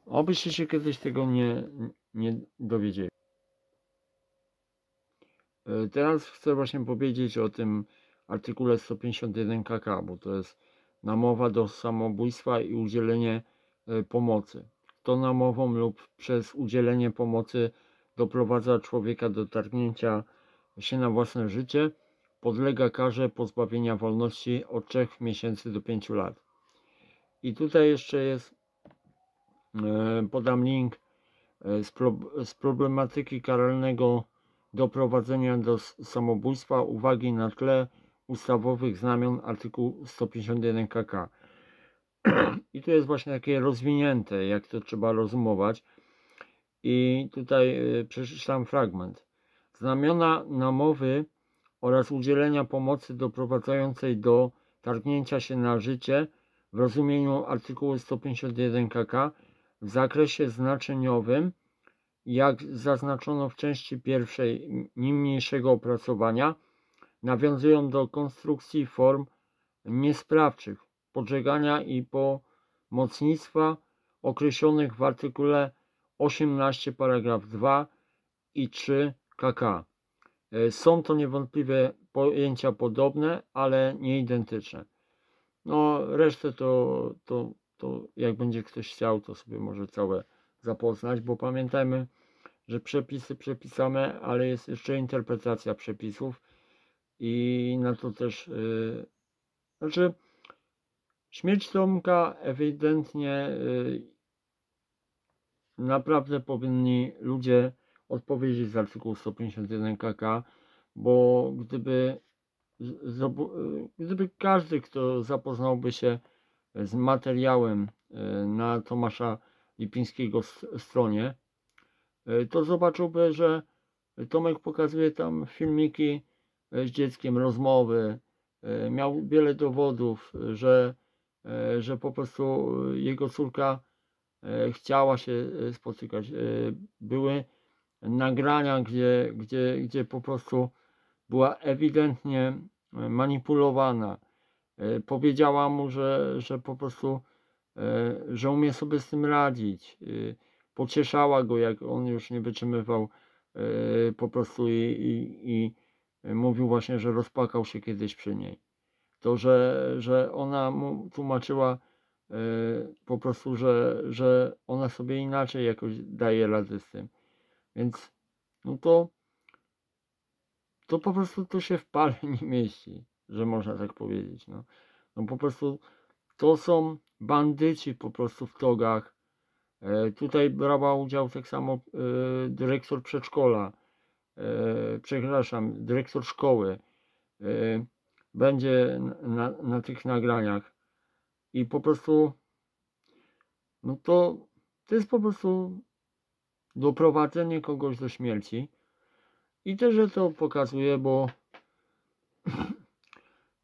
Obyście się kiedyś tego nie, nie dowiedzieli. E, teraz chcę właśnie powiedzieć o tym artykule 151 KK, bo to jest namowa do samobójstwa i udzielenie e, pomocy. Kto namową lub przez udzielenie pomocy doprowadza człowieka do targnięcia się na własne życie, podlega karze pozbawienia wolności od 3 miesięcy do 5 lat. I tutaj jeszcze jest, podam link z, pro, z problematyki karalnego doprowadzenia do samobójstwa uwagi na tle ustawowych znamion artykułu 151 KK. I tu jest właśnie takie rozwinięte, jak to trzeba rozumować. I tutaj y, przeczytam fragment. Znamiona namowy oraz udzielenia pomocy doprowadzającej do targnięcia się na życie w rozumieniu artykułu 151 KK w zakresie znaczeniowym jak zaznaczono w części pierwszej niniejszego opracowania, nawiązują do konstrukcji form niesprawczych, podżegania i pomocnictwa określonych w artykule 18 paragraf 2 i 3 KK. E, są to niewątpliwie pojęcia podobne, ale nie identyczne. No, resztę to, to, to jak będzie ktoś chciał, to sobie może całe zapoznać, bo pamiętajmy, że przepisy przepisane, ale jest jeszcze interpretacja przepisów i na to też yy, znaczy śmierć Tomka ewidentnie yy, naprawdę powinni ludzie odpowiedzieć z artykułu 151 KK, bo gdyby gdyby każdy, kto zapoznałby się z materiałem y, na Tomasza Lipińskiego stronie, e, to zobaczyłby, że Tomek pokazuje tam filmiki e, z dzieckiem, rozmowy, e, miał wiele dowodów, że, że po prostu jego córka chciała się spotykać. Były nagrania, gdzie, gdzie, gdzie po prostu była ewidentnie manipulowana. Powiedziała mu, że, że po prostu E, że umie sobie z tym radzić. E, pocieszała go, jak on już nie wytrzymywał e, po prostu i, i, i mówił właśnie, że rozpłakał się kiedyś przy niej. To, że, że ona mu tłumaczyła po prostu, że, że ona sobie inaczej jakoś daje radę z tym. Więc no to to po prostu to się w pale nie mieści, że można tak powiedzieć. No, no po prostu to są bandyci po prostu w togach. E, tutaj brała udział tak samo e, dyrektor przedszkola, e, przepraszam, dyrektor szkoły. Będzie na, na tych nagraniach. I po prostu, no to, to jest po prostu doprowadzenie kogoś do śmierci. I też, że to pokazuje, bo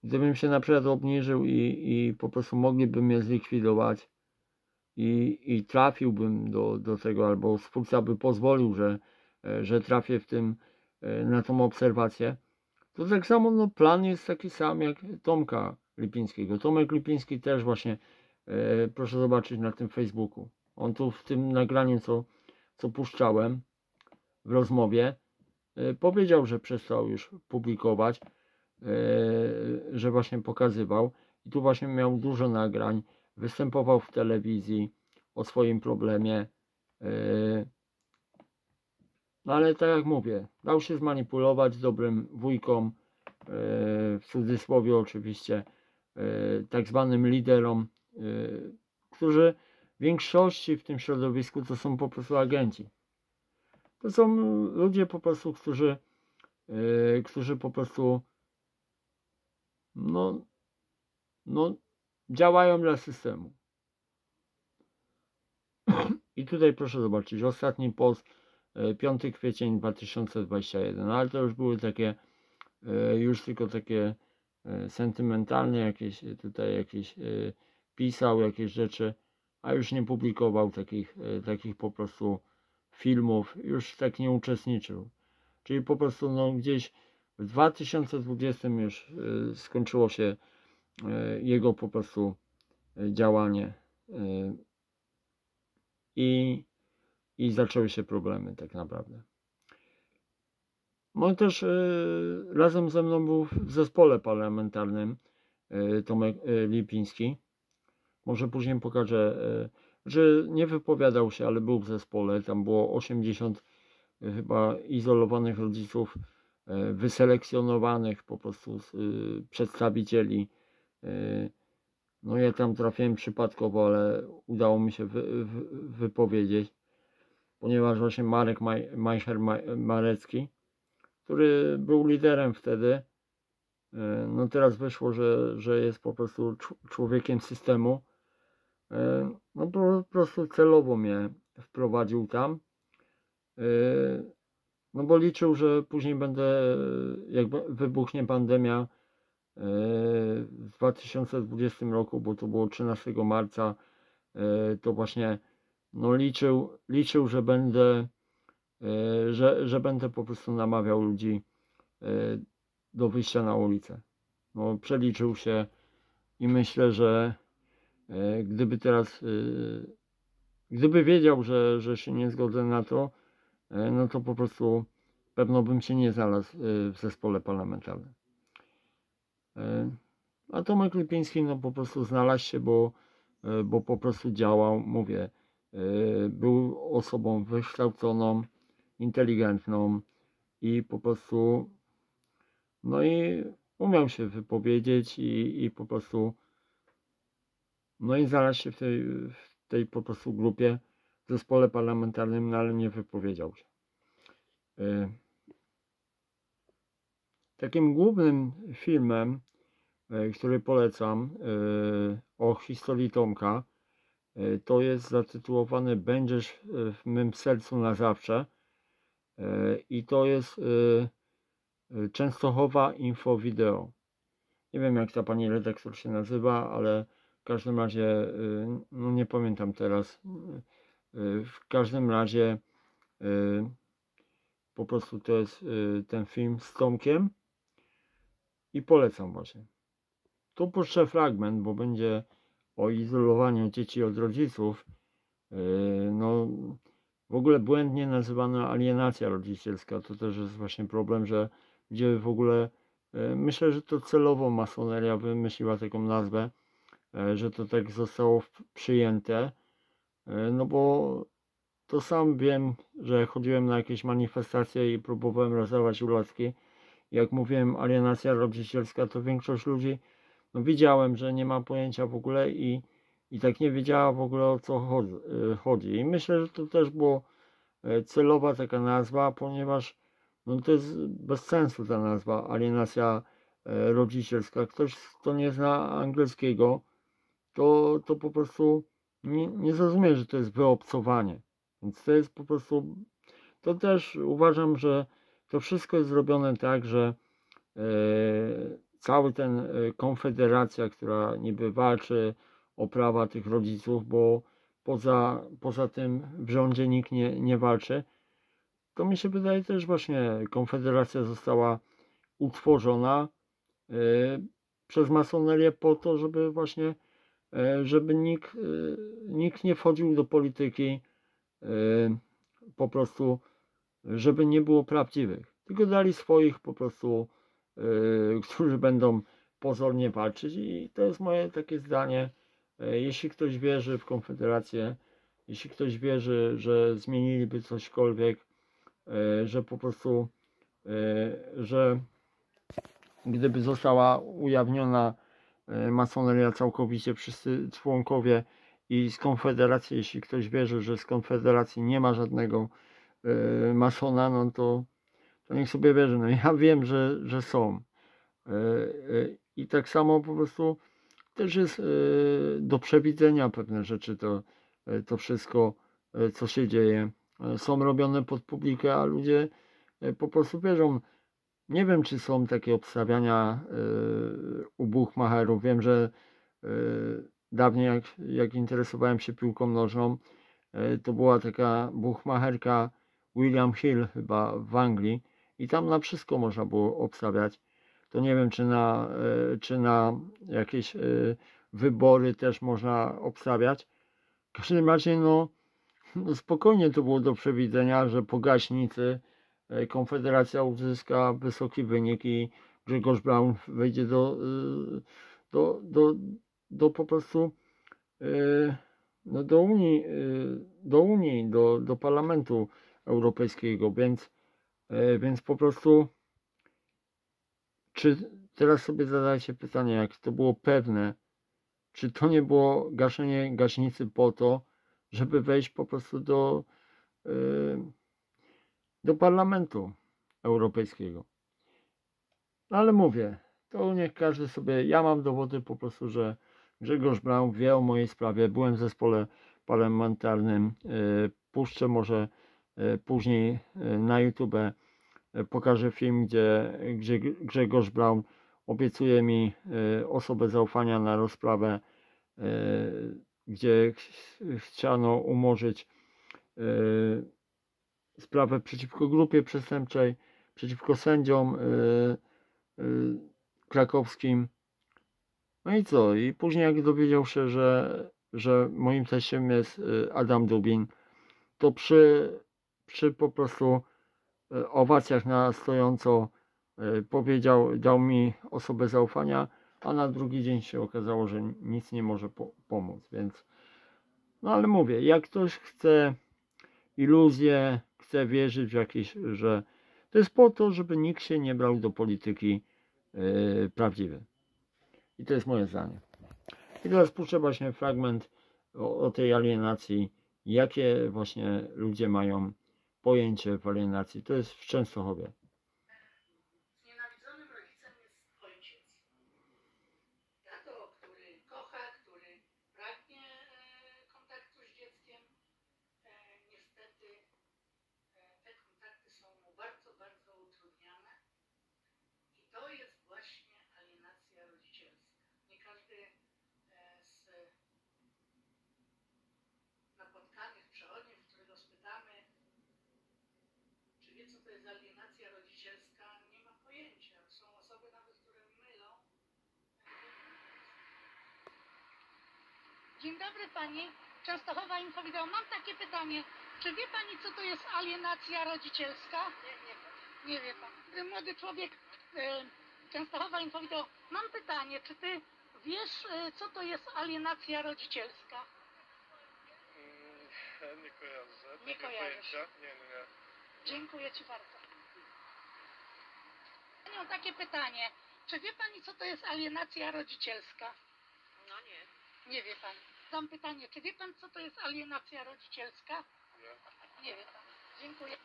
Gdybym się na przykład obniżył i, i po prostu mogliby mnie zlikwidować i, i trafiłbym do, do tego, albo spółca by pozwolił, że, e, że trafię w tym e, na tą obserwację, to tak samo no, plan jest taki sam jak Tomka Lipińskiego. Tomek Lipiński też właśnie, e, proszę zobaczyć na tym Facebooku. On tu w tym nagraniu, co, co puszczałem w rozmowie, e, powiedział, że przestał już publikować. E, że właśnie pokazywał. I tu właśnie miał dużo nagrań, występował w telewizji o swoim problemie Yy, No ale tak jak mówię, dał się zmanipulować dobrym wujkom, yy, w cudzysłowie oczywiście, tak zwanym liderom, którzy w większości w tym środowisku to są po prostu agenci. To są ludzie po prostu, którzy, którzy po prostu no, no, działają dla systemu. I tutaj proszę zobaczyć, ostatni post, e, 5 kwiecień 2021, ale to już były takie, e, już tylko takie e, sentymentalne jakieś, e, tutaj jakieś e, pisał jakieś rzeczy, a już nie publikował takich, e, takich po prostu filmów, już tak nie uczestniczył. Czyli po prostu no, gdzieś w 2020 już e, skończyło się e, jego po prostu e, działanie i, i zaczęły się problemy tak naprawdę. On też razem ze mną był w zespole parlamentarnym Tomek Lipiński. Może później pokażę, że nie wypowiadał się, ale był w zespole. Tam było 80 e, chyba izolowanych rodziców, wyselekcjonowanych po prostu e, przedstawicieli. E, No ja tam trafiłem przypadkowo, ale udało mi się wy, wy, wypowiedzieć, ponieważ właśnie Marek Maj, Majcher Maj- Marecki, który był liderem wtedy, e, no teraz wyszło, że, że jest po prostu cz- człowiekiem systemu, e, no po prostu celowo mnie wprowadził tam, e, no bo liczył, że później będę, jak wybuchnie pandemia, w 2020 roku, bo to było 13 marca, e, to właśnie no liczył, liczył, że będę, e, że, że będę po prostu namawiał ludzi e, do wyjścia na ulicę. No, przeliczył się i myślę, że e, gdyby teraz, e, gdyby wiedział, że, że się nie zgodzę na to, e, no to po prostu pewno bym się nie znalazł e, w zespole parlamentarnym. E, A Tomek Lipiński no po prostu znalazł się, bo, e, bo po prostu działał, mówię, e, był osobą wykształconą, inteligentną i po prostu no i umiał się wypowiedzieć i, i po prostu no i znalazł się w tej, w tej po prostu grupie, zespole parlamentarnym, no ale nie wypowiedział się. E, Takim głównym filmem, e, który polecam e, o historii Tomka, to jest zatytułowany Będziesz w mym sercu na zawsze. I to jest Częstochowa Info Video. Nie wiem jak ta pani redaktor się nazywa, ale w każdym razie, no nie pamiętam teraz. E, W każdym razie e, po prostu to jest e, ten film z Tomkiem i polecam właśnie. Tu puszczę fragment, bo będzie o izolowaniu dzieci od rodziców. No, w ogóle błędnie nazywana alienacja rodzicielska. To też jest właśnie problem, że gdzie w ogóle myślę, że to celowo masoneria wymyśliła taką nazwę, że to tak zostało przyjęte. Yy, No bo to sam wiem, że chodziłem na jakieś manifestacje i próbowałem rozdawać ulotki jak mówiłem, alienacja rodzicielska, to większość ludzi, no widziałem, że nie ma pojęcia w ogóle i, i tak nie wiedziała w ogóle o co chodzi. y, chodzi. I myślę, że to też było e, celowa taka nazwa, ponieważ no to jest bez sensu ta nazwa, alienacja e, rodzicielska. Ktoś, kto nie zna angielskiego, to, to po prostu nie, nie zrozumie, że to jest wyobcowanie. Więc to jest po prostu, to też uważam, że to wszystko jest zrobione tak, że e, cały ten e, konfederacja, która niby walczy o prawa tych rodziców, bo poza, poza tym w rządzie nikt nie, nie walczy, to mi się wydaje też właśnie konfederacja została utworzona e, przez masonerię po to, żeby właśnie żeby nikt, e, nikt nie wchodził do polityki e, po prostu żeby nie było prawdziwych, tylko dali swoich po prostu, którzy będą pozornie walczyć i to jest moje takie zdanie. Jeśli ktoś wierzy w Konfederację, jeśli ktoś wierzy, że zmieniliby cośkolwiek, e, że po prostu, e, że gdyby została ujawniona e, masoneria całkowicie, wszyscy członkowie i z Konfederacji, jeśli ktoś wierzy, że z Konfederacji nie ma żadnego e, masona, no to, to niech sobie wierzy. No ja wiem, że, że są. E, e, I tak samo po prostu też jest e, do przewidzenia pewne rzeczy, to, e, to wszystko, e, co się dzieje. E, Są robione pod publikę, a ludzie e, po prostu wierzą. Nie wiem, czy są takie obstawiania e, u Buchmacherów. Wiem, że e, dawniej, jak, jak interesowałem się piłką nożną, e, to była taka Buchmacherka William Hill chyba w Anglii i tam na wszystko można było obstawiać. To nie wiem, czy na, e, czy na jakieś e, wybory też można obstawiać. W każdym razie, no, no spokojnie to było do przewidzenia, że po gaśnicy e, Konfederacja uzyska wysoki wynik i Grzegorz Braun wejdzie do, e, do, do, do po prostu e, no do Unii, e, do Unii, do, do Parlamentu Europejskiego, więc, e, więc po prostu czy teraz sobie zadajcie pytanie, jak to było pewne, czy to nie było gaszenie gaśnicy po to, żeby wejść po prostu do, e, do Parlamentu Europejskiego. Ale mówię, to niech każdy sobie. Ja mam dowody po prostu, że Grzegorz Braun wie o mojej sprawie. Byłem w zespole parlamentarnym. e, Puszczę może e, później e, na YouTube. Pokażę film, gdzie Grzegorz Braun obiecuje mi osobę zaufania na rozprawę, gdzie ch- chciano umorzyć sprawę przeciwko grupie przestępczej, przeciwko sędziom e, e, krakowskim. No i co? I później jak dowiedział się, że, że moim teściem jest e, Adam Dubin, to przy, przy po prostu owacjach na stojąco powiedział, dał mi osobę zaufania, a na drugi dzień się okazało, że nic nie może po, pomóc, więc no ale mówię, jak ktoś chce iluzję, chce wierzyć w jakieś, że to jest po to, żeby nikt się nie brał do polityki yy, prawdziwej. I to jest moje zdanie. I teraz puszczę właśnie fragment o, o tej alienacji, jakie właśnie ludzie mają pojęcie w alienacji. To jest w Częstochowie. Znienawidzonym rodzicem jest ojciec. Tato, który kocha, który pragnie e, kontaktu z dzieckiem. E, niestety e, te kontakty są mu bardzo, bardzo utrudniane. I to jest właśnie alienacja rodzicielska. Nie każdy e, z napotkanych przechodniów, którego spytamy, czy wie, co to jest alienacja rodzicielska, nie ma pojęcia. Są osoby nawet, które mylą. Dzień dobry Pani. Częstochowa Info Wideo. Mam takie pytanie. Czy wie Pani, co to jest alienacja rodzicielska? Nie, nie wiem. Nie wie Pani. Młody człowiek, e, Częstochowa Info Wideo. Mam pytanie. Czy Ty wiesz, e, co to jest alienacja rodzicielska? Nie kojarzę. Nie pojęcia? Nie, nie, nie. Dziękuję Ci bardzo. Mam takie pytanie. Czy wie Pani, co to jest alienacja rodzicielska? No nie. Nie wie Pani. Dam pytanie. Czy wie Pan, co to jest alienacja rodzicielska? nie. Nie wiem. Dziękuję.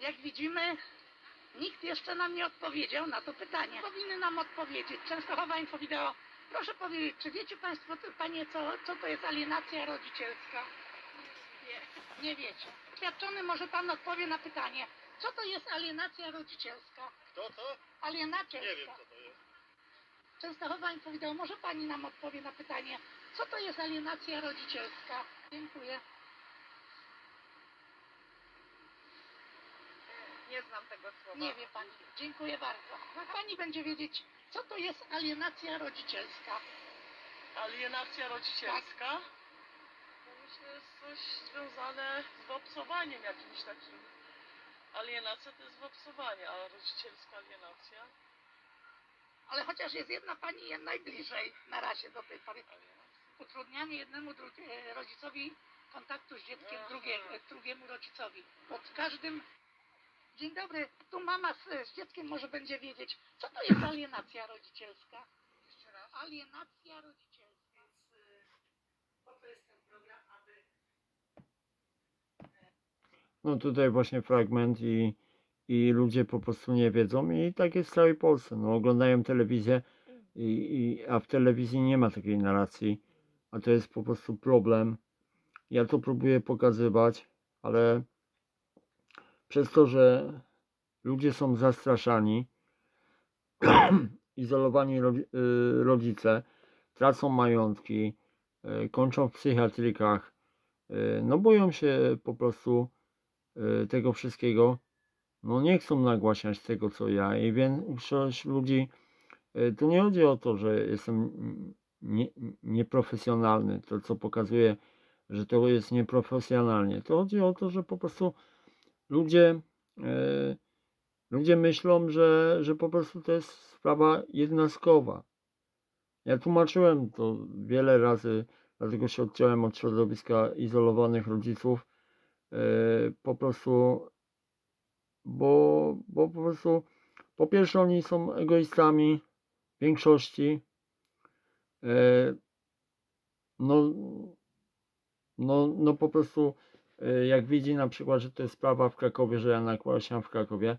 Jak widzimy, nikt jeszcze nam nie odpowiedział na to pytanie. Powinny nam odpowiedzieć. Częstochowa Info Wideo. Proszę powiedzieć, czy wiecie Państwo, Panie, co, co to jest alienacja rodzicielska? Nie. Nie wiecie. Świadczony może Pan odpowie na pytanie. Co to jest alienacja rodzicielska? Kto to? Alienacielska. Nie wiem co to jest. Częstochowa Wideo. Może Pani nam odpowie na pytanie. Co to jest alienacja rodzicielska? Dziękuję. Nie znam tego słowa. Nie wie pani. Dziękuję bardzo. Jak pani będzie wiedzieć, co to jest alienacja rodzicielska? Alienacja rodzicielska? Jest coś związane z wyobcowaniem jakimś takim. Alienacja to jest wyobcowanie, a rodzicielska alienacja? Ale chociaż jest jedna pani jest najbliżej na razie do tej. Alienacja. Utrudnianie jednemu e, rodzicowi kontaktu z dzieckiem drugie, drugiemu rodzicowi. Pod każdym... Dzień dobry, tu mama z, z dzieckiem może będzie wiedzieć, co to jest alienacja rodzicielska. Jeszcze raz. Alienacja rodzicielska. Więc y, po to jest ten program, aby No tutaj właśnie fragment i, i ludzie po prostu nie wiedzą i tak jest w całej Polsce. No oglądają telewizję, i, i, a w telewizji nie ma takiej narracji, a to jest po prostu problem. Ja to próbuję pokazywać, ale przez to, że ludzie są zastraszani, izolowani y, rodzice, tracą majątki, y, kończą w psychiatrykach, y, no boją się po prostu tego wszystkiego, no nie chcą nagłaśniać tego co ja. I większość ludzi, y, tu nie chodzi o to, że jestem nie, nieprofesjonalny, to co pokazuje, że to jest nieprofesjonalnie, to chodzi o to, że po prostu ludzie, y, ludzie myślą, że, że po prostu to jest sprawa jednostkowa. Ja tłumaczyłem to wiele razy, dlatego się odciąłem od środowiska izolowanych rodziców, po prostu, bo, bo po prostu, po pierwsze oni są egoistami w większości, e, no, no, no po prostu e, jak widzi na przykład, że to jest sprawa w Krakowie, że ja nakłasiam w Krakowie,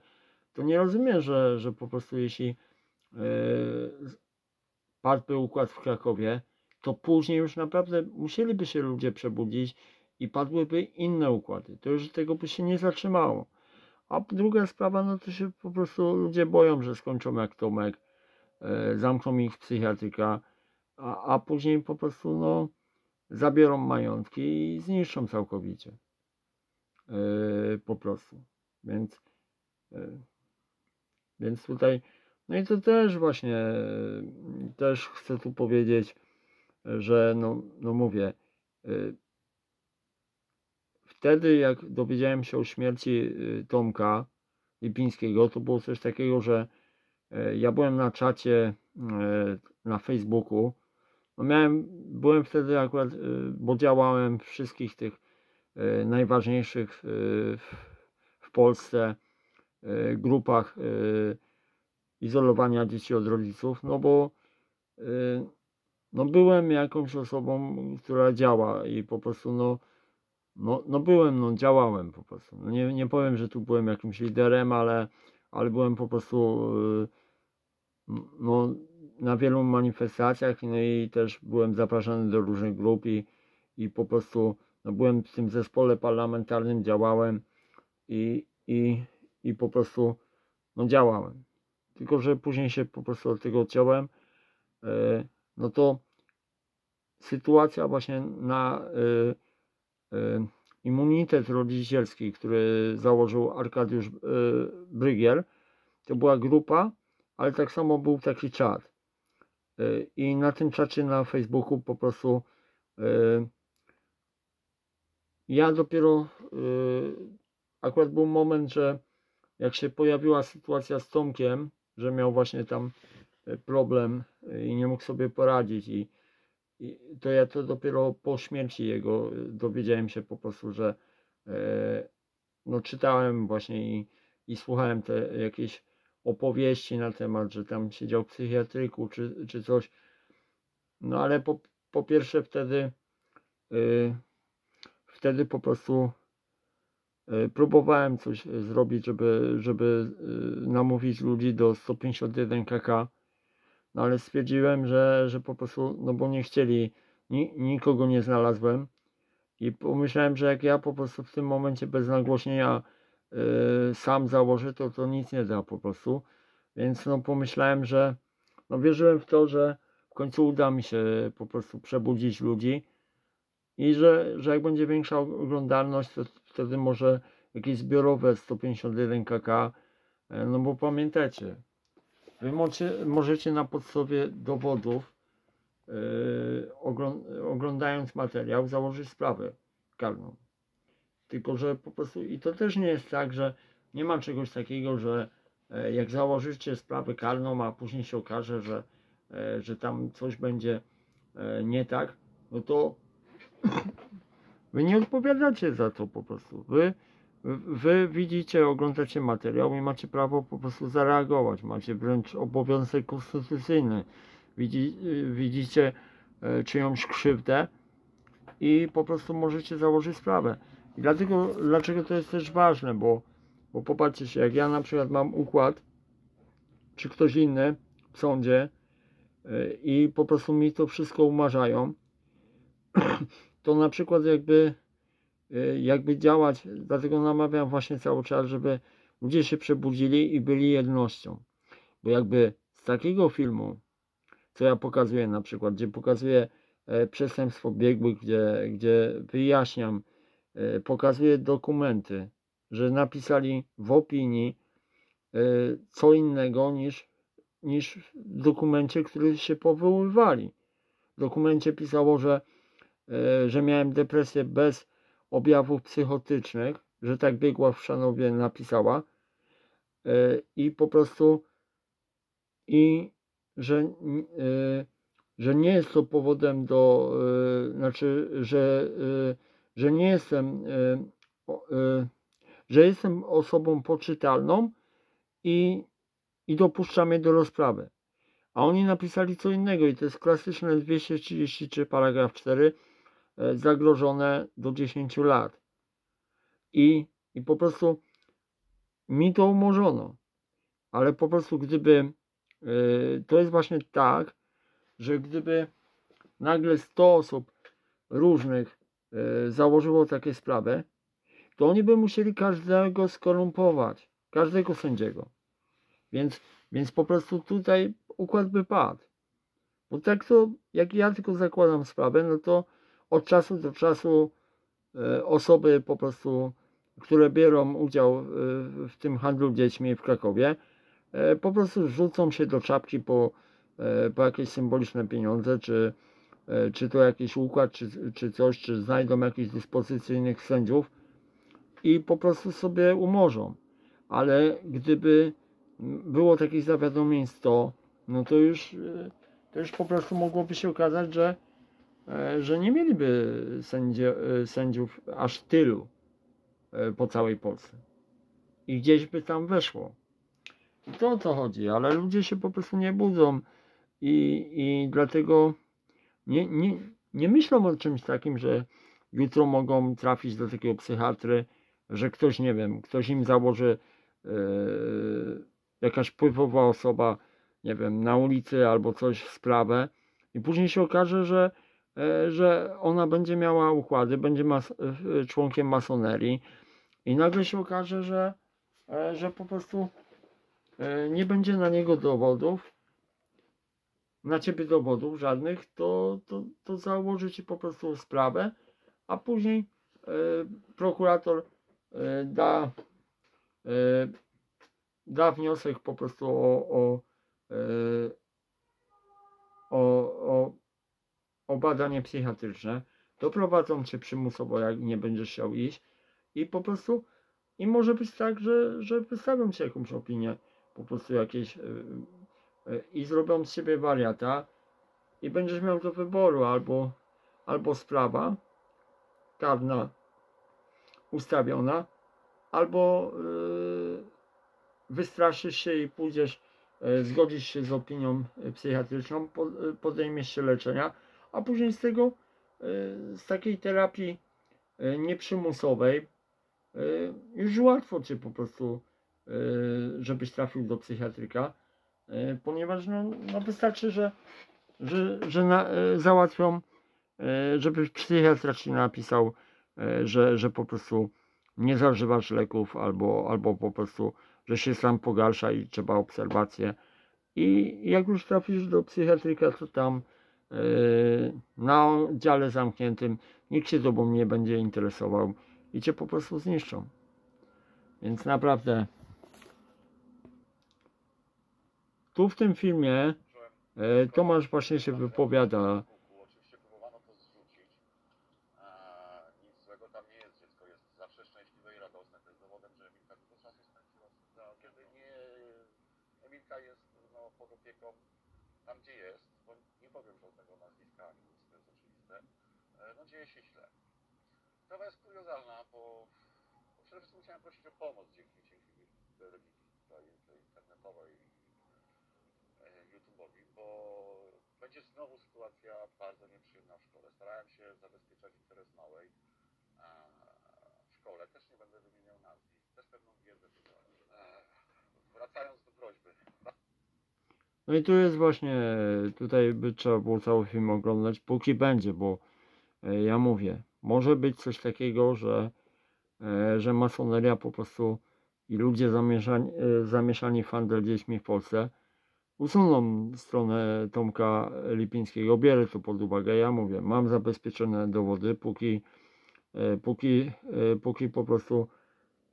to nie rozumiem, że, że po prostu jeśli padłby układ w Krakowie, to później już naprawdę musieliby się ludzie przebudzić i padłyby inne układy. To już tego by się nie zatrzymało. A druga sprawa, no to się po prostu ludzie boją, że skończą jak Tomek, e, zamkną ich psychiatryka, a, a później po prostu no, zabiorą majątki i zniszczą całkowicie. E, po prostu. Więc, e, więc tutaj no i to też właśnie, też chcę tu powiedzieć, że no, no mówię, wtedy jak dowiedziałem się o śmierci e, Tomka Lipińskiego, to było coś takiego, że e, ja byłem na czacie e, na Facebooku, no miałem, byłem wtedy akurat, e, bo działałem wszystkich tych e, najważniejszych w, Polsce grupach izolowania dzieci od rodziców, no bo y, no byłem jakąś osobą, która działa i po prostu no, no, no byłem, no działałem po prostu. No nie, nie powiem, że tu byłem jakimś liderem, ale, ale byłem po prostu y, no, na wielu manifestacjach no i też byłem zapraszany do różnych grup i, i po prostu no, byłem w tym zespole parlamentarnym, działałem i, i, i po prostu no, działałem tylko że później się po prostu od tego odciąłem, e, no to sytuacja właśnie na e, immunitet rodzicielski, który założył Arkadiusz Brygiel, to była grupa, ale tak samo był taki czat. I na tym czacie na Facebooku po prostu ja dopiero akurat był moment, że jak się pojawiła sytuacja z Tomkiem, że miał właśnie tam problem i nie mógł sobie poradzić i, i to ja to dopiero po śmierci jego e, dowiedziałem się po prostu, że e, no czytałem właśnie i, i słuchałem te jakieś opowieści na temat, że tam siedział w psychiatryku czy, czy coś. No ale po, po pierwsze wtedy y, wtedy po prostu y, próbowałem coś zrobić, żeby, żeby y, namówić ludzi do 151 kk. No ale stwierdziłem, że, że po prostu, no bo nie chcieli, ni, nikogo nie znalazłem. I pomyślałem, że jak ja po prostu w tym momencie bez nagłośnienia y, sam założę, to to nic nie da po prostu. Więc no pomyślałem, że no wierzyłem w to, że w końcu uda mi się po prostu przebudzić ludzi i że, że jak będzie większa oglądalność, to wtedy może jakieś zbiorowe 151 kk, e, no bo pamiętacie, wy możecie, na podstawie dowodów oglą- oglądając materiał założyć sprawę karną. Tylko, że po prostu i to też nie jest tak, że nie ma czegoś takiego, że e, jak założycie sprawę karną, a później się okaże, że, e, że tam coś będzie e, nie tak, no to wy nie odpowiadacie za to po prostu. Wy, wy widzicie, oglądacie materiał i macie prawo po prostu zareagować. Macie wręcz obowiązek konstytucyjny. Widzi, widzicie e, czyjąś krzywdę i po prostu możecie założyć sprawę. I dlatego, dlaczego to jest też ważne, bo, bo popatrzcie się, jak ja na przykład mam układ, czy ktoś inny w sądzie y, i po prostu mi to wszystko umarzają, to na przykład jakby, y, jakby działać, dlatego namawiam właśnie cały czas, żeby ludzie się przebudzili i byli jednością. Bo jakby z takiego filmu, co ja pokazuję na przykład, gdzie pokazuję e, przestępstwo biegłych, gdzie, gdzie wyjaśniam, e, pokazuję dokumenty, że napisali w opinii e, co innego niż, niż w dokumencie, który się powoływali. W dokumencie pisało, że, że miałem depresję bez objawów psychotycznych, że tak biegła w Szanowie napisała e, i po prostu i że, e, że nie jest to powodem do, e, znaczy, że, e, że nie jestem, o- e, że jestem osobą poczytalną i, i dopuszcza mnie do rozprawy. A oni napisali co innego i to jest klasyczne 233 paragraf 4 e, zagrożone do 10 lat. I, I po prostu mi to umorzono. Ale po prostu gdyby e, to jest właśnie tak, że gdyby nagle 100 osób różnych e, założyło takie sprawy, to oni by musieli każdego skorumpować, każdego sędziego. Więc, więc po prostu tutaj układ by padł. Bo tak to, jak ja tylko zakładam sprawę, no to od czasu do czasu e, osoby po prostu, które biorą udział e, w tym handlu dziećmi w Krakowie, e, po prostu rzucą się do czapki po, po jakieś symboliczne pieniądze, czy, czy to jakiś układ, czy, czy coś, czy znajdą jakichś dyspozycyjnych sędziów i po prostu sobie umorzą. Ale gdyby było takich zawiadomień 100, no to już, to już po prostu mogłoby się okazać, że, że nie mieliby e, sędziów aż tylu e, po całej Polsce. I gdzieś by tam weszło. I to o to chodzi, ale ludzie się po prostu nie budzą i, i dlatego nie, nie, nie myślą o czymś takim, że jutro mogą trafić do takiego psychiatry, że ktoś, nie wiem, ktoś im założy e, jakaś wpływowa osoba, nie wiem, na ulicy albo coś sprawę i później się okaże, że, e, że ona będzie miała układy, będzie mas, e, członkiem masonerii i nagle się okaże, że, e, że po prostu e, nie będzie na niego dowodów, na ciebie dowodów żadnych, to, to, to założy ci po prostu sprawę, a później e, prokurator e, da, e, da wniosek po prostu o, o, e, o, o, o badanie psychiatryczne. Doprowadzą cię przymusowo, jak nie będziesz chciał iść i po prostu i może być tak, że, że wystawią ci jakąś opinię, po prostu jakieś e, e, i zrobią z siebie wariata i będziesz miał do wyboru albo, albo sprawa karna ustawiona, albo yy, wystraszysz się i pójdziesz, yy, zgodzisz się z opinią yy, psychiatryczną, yy, podejmiesz się leczenia, a później z tego, yy, z takiej terapii yy, nieprzymusowej, yy, już łatwo cię po prostu, żebyś trafił do psychiatryka, ponieważ no, no wystarczy, że, że, że na, załatwią, żeby psychiatra ci napisał, że, że po prostu nie zażywasz leków albo, albo po prostu, że się sam pogarsza i trzeba obserwację. I jak już trafisz do psychiatryka, to tam na dziale zamkniętym nikt się tobą nie będzie interesował i cię po prostu zniszczą. Więc naprawdę tu w tym filmie e, Tomasz właśnie się wypowiada Oczywiście próbowano to zrzucić. A, nic złego tam nie jest. Dziecko jest zawsze szczęśliwe i radosne. To jest dowodem, że Emilka dużo czasu spędziła z no, Kiedy nie, Emilka jest no, pod opieką tam, gdzie jest, bo nie powiem żadnego nazwiska ani nic, to jest oczywiste, e, no dzieje się źle. To sprawa jest kuriozalna, bo, chciałem prosić o pomoc dzięki, dzięki tej internetowej i e, YouTube'owi, bo będzie znowu sytuacja bardzo nieprzyjemna w szkole. Starałem się zabezpieczać interes małej w szkole, też nie będę wymieniał nazwisk, też pewną wiedzę. E, wracając do prośby, No i tu jest właśnie, tutaj by trzeba było cały film oglądać, póki będzie, bo e, ja mówię, może być coś takiego, że, że masoneria po prostu i ludzie zamieszani, e, zamieszani w handel dziećmi w Polsce usuną stronę Tomka Lipińskiego. Bierę to pod uwagę, ja mówię, mam zabezpieczone dowody, póki, e, póki, e, póki po prostu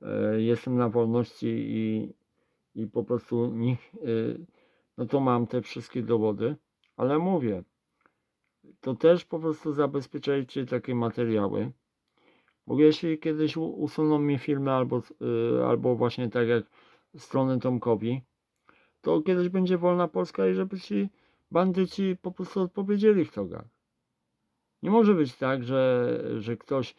e, jestem na wolności i, i po prostu e, no to mam te wszystkie dowody, ale mówię, to też po prostu zabezpieczajcie takie materiały, bo jeśli kiedyś usuną mi filmy albo, y, albo właśnie tak jak stronę Tomkowi, to kiedyś będzie wolna Polska i żeby ci bandyci po prostu odpowiedzieli w togach. Nie może być tak, że, że ktoś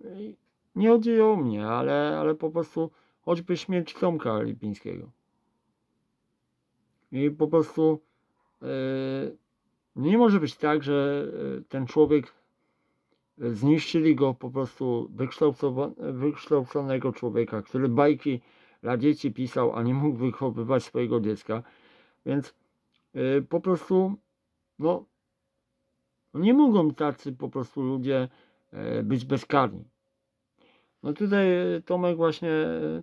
y, nie chodzi o mnie, ale, ale po prostu choćby śmierć Tomka Lipińskiego. I po prostu e, nie może być tak, że e, ten człowiek zniszczyli go po prostu wykształconego człowieka, który bajki dla dzieci pisał, a nie mógł wychowywać swojego dziecka. Więc e, po prostu no nie mogą tacy po prostu ludzie e, być bezkarni. No tutaj e, Tomek właśnie e,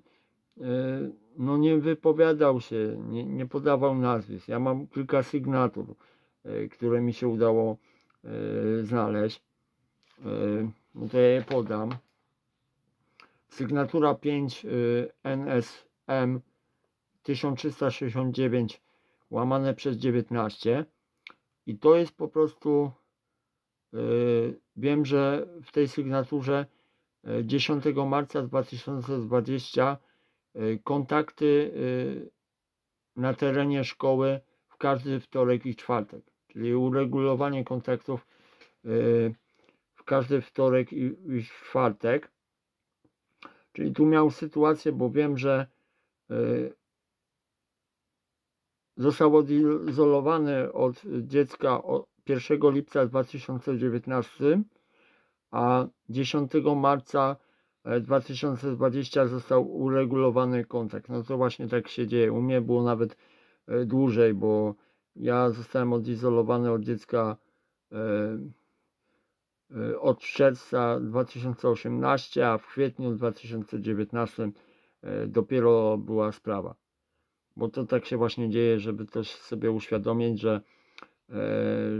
no nie wypowiadał się, nie, nie podawał nazwisk. Ja mam kilka sygnatur, e, które mi się udało znaleźć. E, No to ja je podam. Sygnatura 5 e, NSM 1369 łamane przez 19 i to jest po prostu e, wiem, że w tej sygnaturze e, 10 marca 2020 y, kontakty y, na terenie szkoły w każdy wtorek i czwartek, czyli uregulowanie kontaktów y, w każdy wtorek i, i czwartek. Czyli tu miał sytuację, bo wiem, że y, został odizolowany od dziecka od 1 lipca 2019, a 10 marca e, 2020 został uregulowany kontakt. No to właśnie tak się dzieje. U mnie było nawet e, dłużej, bo ja zostałem odizolowany od dziecka e, e, od czerwca 2018, a w kwietniu 2019 e, dopiero była sprawa. Bo to tak się właśnie dzieje, żeby też sobie uświadomić, że, e,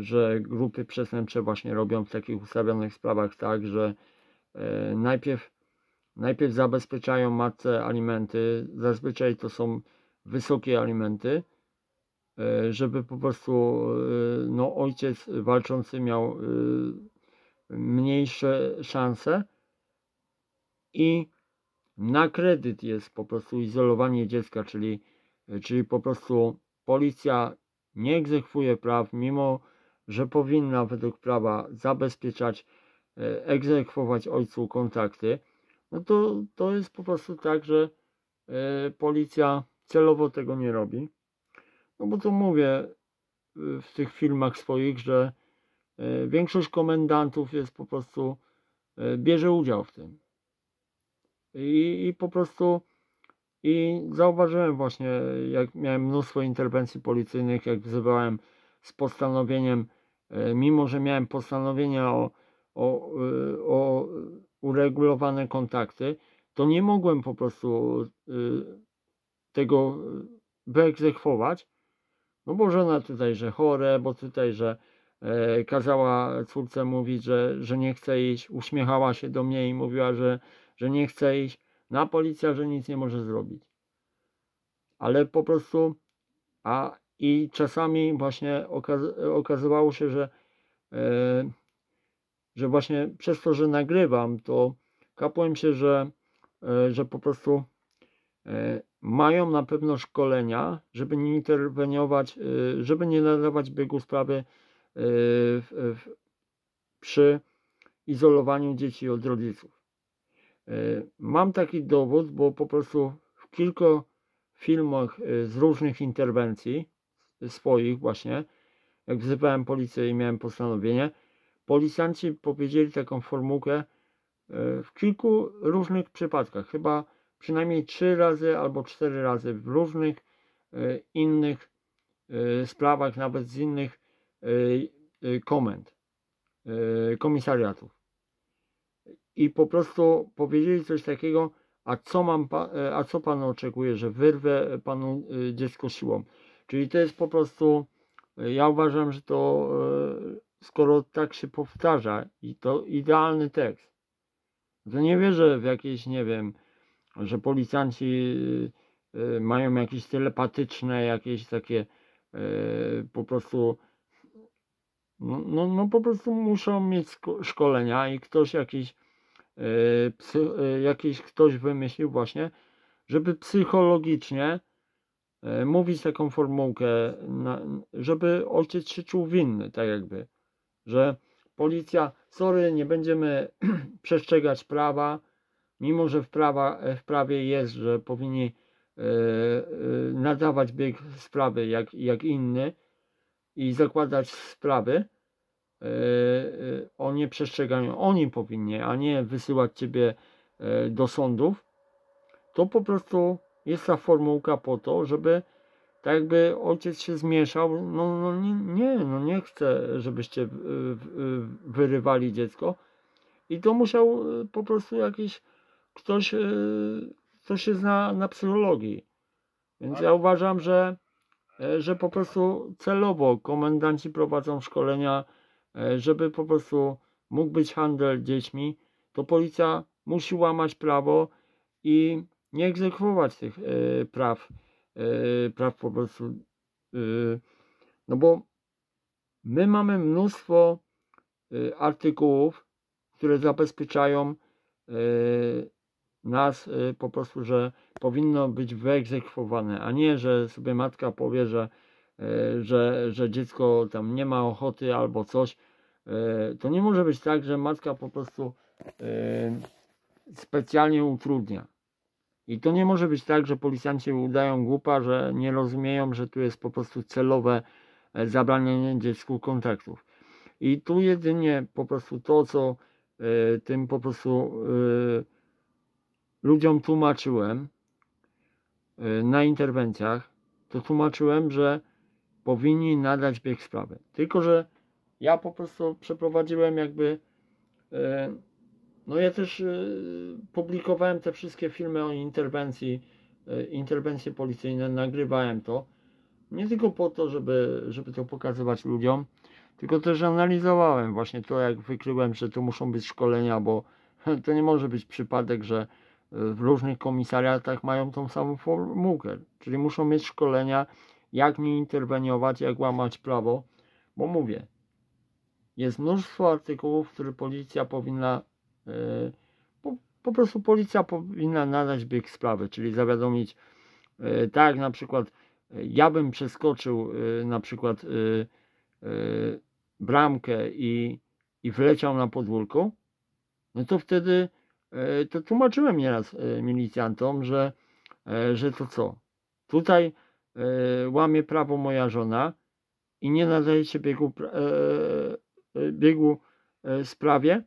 że grupy przestępcze właśnie robią w takich ustawionych sprawach tak, że najpierw najpierw zabezpieczają matce alimenty, zazwyczaj to są wysokie alimenty, żeby po prostu no, ojciec walczący miał mniejsze szanse i na kredyt jest po prostu izolowanie dziecka, czyli, czyli po prostu policja nie egzekwuje praw, mimo że powinna według prawa zabezpieczać, e, egzekwować ojcu kontakty no to, to jest po prostu tak, że e, policja celowo tego nie robi. No bo to mówię w tych filmach swoich, że większość komendantów jest po prostu, e, bierze udział w tym. I, I po prostu i zauważyłem właśnie, jak miałem mnóstwo interwencji policyjnych, jak wzywałem z postanowieniem, e, mimo że miałem postanowienia o, o, o uregulowane kontakty, to nie mogłem po prostu tego wyegzekwować, no bo żona tutaj, że chore, bo tutaj, że e, kazała córce mówić, że, że nie chce iść, uśmiechała się do mnie i mówiła, że, że nie chce iść, na policja, że nic nie może zrobić. Ale po prostu, a i czasami właśnie okaz okazywało się, że e, że właśnie przez to, że nagrywam, to kapłem się, że, e, że po prostu e, mają na pewno szkolenia, żeby nie interweniować, e, żeby nie nadawać biegu sprawy przy izolowaniu dzieci od rodziców. Mam taki dowód, bo po prostu w kilku filmach y, z różnych interwencji swoich właśnie, jak wzywałem policję i miałem postanowienie, policjanci powiedzieli taką formułkę y, w kilku różnych przypadkach, chyba przynajmniej trzy razy albo cztery razy w różnych y, innych sprawach, nawet z innych komend, komisariatów. I po prostu powiedzieli coś takiego, a co mam, a co pan oczekuje, że wyrwę panu dziecko siłą? Czyli to jest po prostu, ja uważam, że to skoro tak się powtarza i to idealny tekst, to nie wierzę w jakieś, nie wiem, że policjanci mają jakieś telepatyczne, jakieś takie po prostu no, no, no po prostu muszą mieć szkolenia i ktoś jakiś E, psy, e, jakiś ktoś wymyślił właśnie, żeby psychologicznie e, mówić taką formułkę, żeby ojciec się czuł winny, tak jakby, że policja, sorry, nie będziemy przestrzegać prawa, mimo że w, prawa, w prawie jest, że powinni nadawać bieg sprawy jak, jak inny i zakładać sprawy, E, e, o nieprzestrzeganiu, oni powinni, a nie wysyłać ciebie e, do sądów, to po prostu jest ta formułka po to, żeby tak jakby ojciec się zmieszał, no, no nie, nie, no nie chcę, żebyście wyrywali dziecko. I to musiał po prostu jakiś ktoś, kto się zna na psychologii. Więc ja uważam, że, że po prostu celowo komendanci prowadzą szkolenia E, żeby po prostu mógł być handel dziećmi, to policja musi łamać prawo i nie egzekwować tych e, praw, e, praw po prostu. No bo my mamy mnóstwo artykułów, które zabezpieczają nas po prostu, że powinno być wyegzekwowane, a nie, że sobie matka powie, że E, że, że dziecko tam nie ma ochoty albo coś, e, to nie może być tak, że matka po prostu e, specjalnie utrudnia. I to nie może być tak, że policjanci udają głupa, że nie rozumieją, że tu jest po prostu celowe zabranianie dziecku kontaktów. I tu jedynie po prostu to, co tym po prostu ludziom tłumaczyłem na interwencjach, to tłumaczyłem, że powinni nadać bieg sprawy. Tylko, że ja po prostu przeprowadziłem jakby, e, no ja też e, publikowałem te wszystkie filmy o interwencji, interwencje policyjne, nagrywałem to, nie tylko po to, żeby, żeby to pokazywać ludziom, tylko też analizowałem właśnie to, jak wykryłem, że to muszą być szkolenia, bo to nie może być przypadek, że w różnych komisariatach mają tą samą formułkę, czyli muszą mieć szkolenia jak nie interweniować, jak łamać prawo, bo mówię, jest mnóstwo artykułów, które policja powinna, yy, po, po, prostu policja powinna nadać bieg sprawy, czyli zawiadomić, yy, tak na przykład yy, ja bym przeskoczył na przykład bramkę i, i wleciał na podwórku, no to wtedy to tłumaczyłem nieraz milicjantom, że, że to co? Tutaj E, łamie prawo moja żona i nie nadaje się biegu, e, e, biegu sprawie,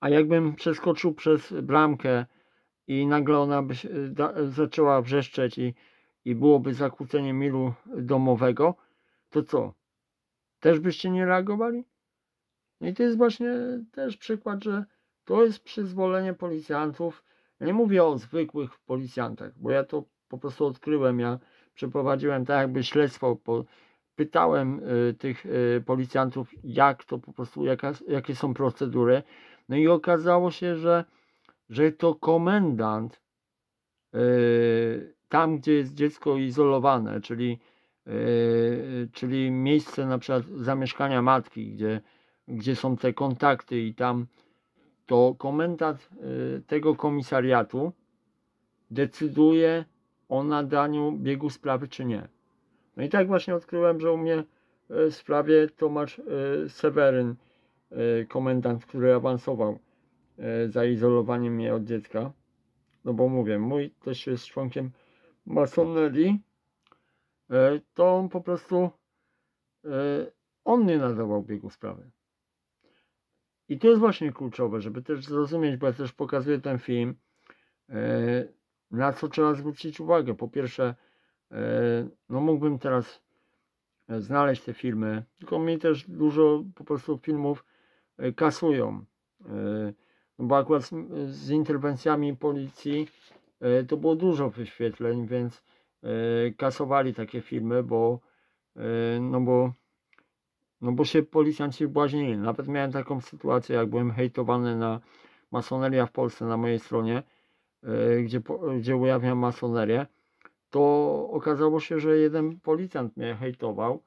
a jakbym przeskoczył przez bramkę i nagle ona by zaczęła wrzeszczeć i, i byłoby zakłócenie miru domowego, to co? Też byście nie reagowali? No i to jest właśnie też przykład, że to jest przyzwolenie policjantów. Ja nie mówię o zwykłych policjantach, bo ja to po prostu odkryłem. Ja przeprowadziłem tak jakby śledztwo, po, pytałem y, tych y, policjantów, jak to po prostu, jaka, jakie są procedury. No i okazało się, że, że to komendant y, tam, gdzie jest dziecko izolowane, czyli, y, czyli miejsce na przykład zamieszkania matki, gdzie, gdzie są te kontakty i tam to komendant y, tego komisariatu decyduje o nadaniu biegu sprawy, czy nie. No i tak właśnie odkryłem, że u mnie w sprawie Tomasz e, Seweryn, komendant, który awansował e, za izolowanie mnie od dziecka. No bo mówię, mój też jest członkiem masonerii, to on po prostu on nie nadawał biegu sprawy. I to jest właśnie kluczowe, żeby też zrozumieć, bo ja też pokazuję ten film, e, na co trzeba zwrócić uwagę. Po pierwsze, e, no mógłbym teraz e, znaleźć te filmy, tylko mi też dużo po prostu filmów kasują. No bo akurat z, interwencjami policji to było dużo wyświetleń, więc kasowali takie filmy, bo no bo no bo się policjanci błaźnili. Nawet miałem taką sytuację, jak byłem hejtowany na masoneria w Polsce na mojej stronie, e, gdzie, gdzie ujawniam masonerię, to okazało się, że jeden policjant mnie hejtował,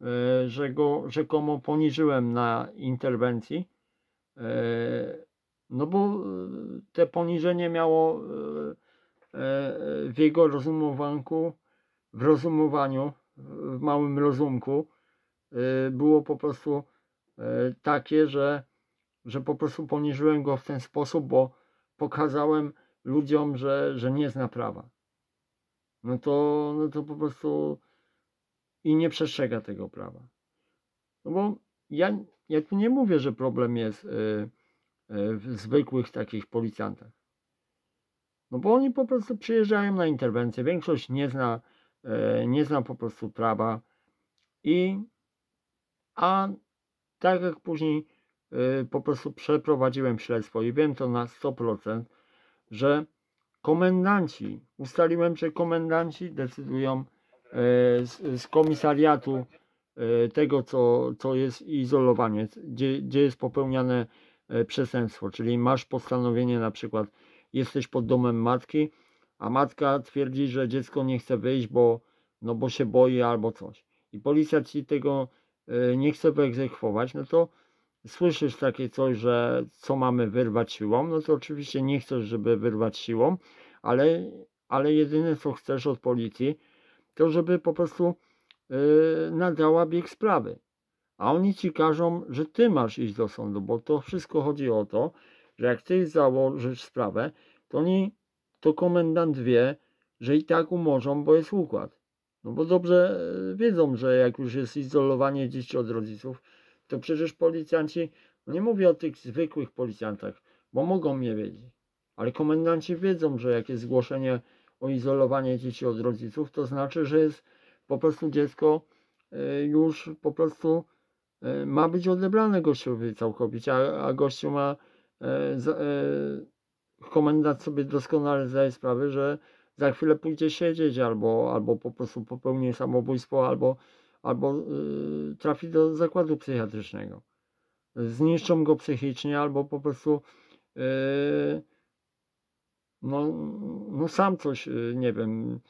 e, że go rzekomo poniżyłem na interwencji. e, No bo te poniżenie miało w jego rozumowanku, w rozumowaniu, w małym rozumku, było po prostu y, takie, że, że po prostu poniżyłem go w ten sposób, bo pokazałem ludziom, że, że nie zna prawa. No to, no to po prostu i nie przestrzega tego prawa. No bo ja, ja tu nie mówię, że problem jest y, y, w zwykłych takich policjantach. No bo oni po prostu przyjeżdżają na interwencję. Większość nie zna, nie zna po prostu prawa i a tak jak później y, po prostu przeprowadziłem śledztwo i wiem to na 100%, że komendanci, ustaliłem, że komendanci decydują e, z, z komisariatu e, tego, co, co jest izolowanie, gdzie, gdzie jest popełniane przestępstwo, czyli masz postanowienie na przykład, jesteś pod domem matki, a matka twierdzi, że dziecko nie chce wyjść, bo, no bo się boi albo coś. I policja ci tego nie chce wyegzekwować, no to słyszysz takie coś, że co mamy wyrwać siłą, no to oczywiście nie chcesz, żeby wyrwać siłą, ale, ale jedyne co chcesz od policji, to żeby po prostu yy, nadała bieg sprawy. A oni ci każą, że ty masz iść do sądu, bo to wszystko chodzi o to, że jak ty założysz sprawę, to oni, to komendant wie, że i tak umorzą, bo jest układ. No bo dobrze e, wiedzą, że jak już jest izolowanie dzieci od rodziców, to przecież policjanci, no nie mówię o tych zwykłych policjantach, bo mogą mnie wiedzieć, ale komendanci wiedzą, że jak jest zgłoszenie o izolowanie dzieci od rodziców, to znaczy, że jest po prostu dziecko e, już po prostu e, ma być odebrane gościowi całkowicie, a, a gościu ma komendant sobie doskonale zdaje sprawę, że za chwilę pójdzie siedzieć albo, albo po prostu popełni samobójstwo, albo, albo y, trafi do zakładu psychiatrycznego. Zniszczą go psychicznie, albo po prostu y, no, no sam coś, y, nie wiem,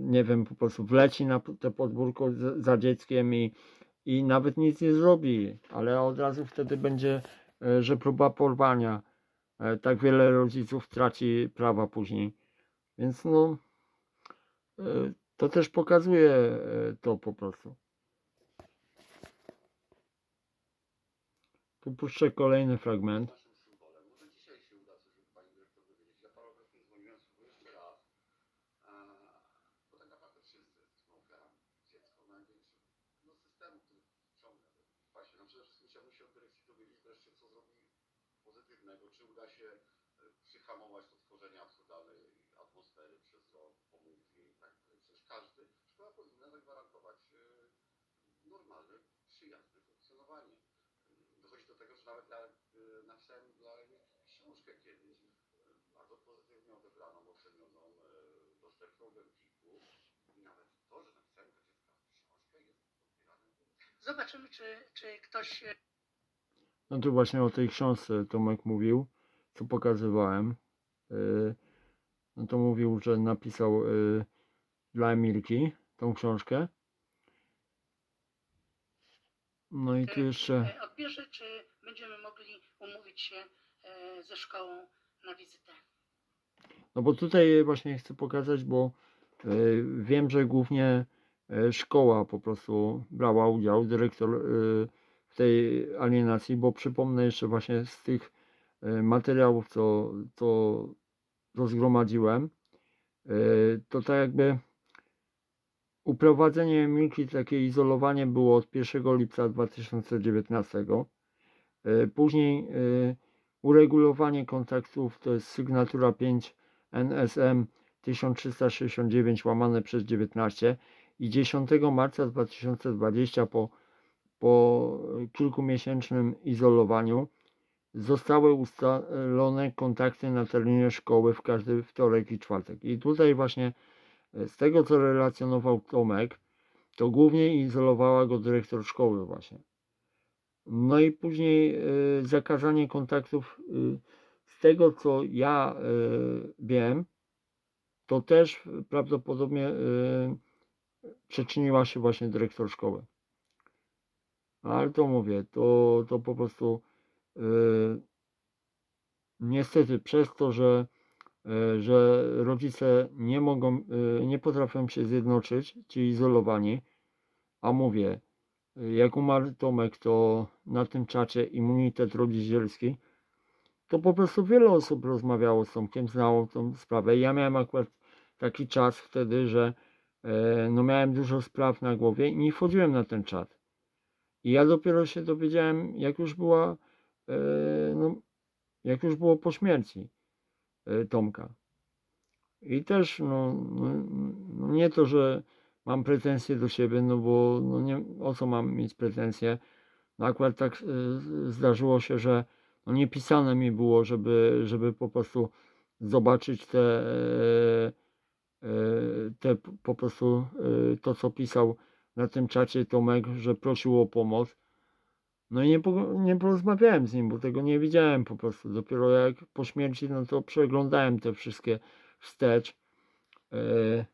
nie wiem, po prostu wleci na te podwórko za dzieckiem i, i nawet nic nie zrobi, ale od razu wtedy będzie, że próba porwania. E, Tak wiele rodziców traci prawa później. Więc no, e, to też pokazuje e, to po prostu. Tu puszczę kolejny fragment. naszym symbolem. Może dzisiaj się uda coś, żeby pani dyrektor dowiedzieć. Ja parokrotnie dzwoniłem sobie jeszcze raz, a, bo tak naprawdę wszyscy są ofiarami. Dziecko największym no, systemu, który wciąga w pasie. No przede wszystkim chciałbym się od dyrekcji dowiedzieć wreszcie, co zrobi pozytywnego. Czy uda się e, przyhamować to tworzenie absurdalnej atmosfery przez rok, pomówki i tak dalej. Przecież każdy, szkoła powinna zagwarantować e, normalne, przyjazne funkcjonowanie. Dochodzi do tego, że nawet ja y, napisałem dla nich książkę kiedyś, y, bardzo pozytywnie odebraną, ocenioną, y, dostępną w Empiku. I nawet to, że napisałem dla dziecka książkę jest odbierane Zobaczymy, czy, czy ktoś e, No tu właśnie o tej książce Tomek mówił, co pokazywałem. No to mówił, że napisał dla Emilki tą książkę. No i tu jeszcze. e, odbierze, czy będziemy mogli umówić się e, ze szkołą na wizytę. No bo tutaj właśnie chcę pokazać, bo wiem, że głównie szkoła po prostu brała udział, dyrektor w tej alienacji, bo przypomnę jeszcze właśnie z tych e, materiałów, co, co rozgromadziłem, e, to tak jakby uprowadzenie Milki, takie izolowanie było od 1 lipca 2019. E, Później e, uregulowanie kontaktów to jest sygnatura 5 NSM 1369 łamane przez 19 i 10 marca 2020 po, po kilkumiesięcznym izolowaniu zostały ustalone kontakty na terenie szkoły w każdy wtorek i czwartek. I tutaj właśnie z tego co relacjonował Tomek, to głównie izolowała go dyrektor szkoły właśnie. No i później e, zakazanie kontaktów e, z tego co ja e, wiem, to też prawdopodobnie przyczyniła się właśnie dyrektor szkoły. Ale to mówię, to, to po prostu niestety przez to, że, że rodzice nie mogą, e, nie potrafią się zjednoczyć, ci izolowani, a mówię, e, jak umarł Tomek, to na tym czacie immunitet rodzicielski, to po prostu wiele osób rozmawiało z Tomkiem, znało tą sprawę. Ja miałem akurat taki czas wtedy, że e, no miałem dużo spraw na głowie i nie wchodziłem na ten czat. I ja dopiero się dowiedziałem, jak już była, e, no, jak już było po śmierci e, Tomka. I też, no, no, no nie to, że mam pretensje do siebie, no bo no nie, o co mam mieć pretensje? No akurat tak e, zdarzyło się, że no nie pisane mi było, żeby, żeby po prostu zobaczyć te, e, e, te po prostu e, to, co pisał na tym czacie Tomek, że prosił o pomoc. No i nie, po- nie porozmawiałem z nim, bo tego nie widziałem po prostu. Dopiero jak po śmierci, no to przeglądałem te wszystkie wstecz. E,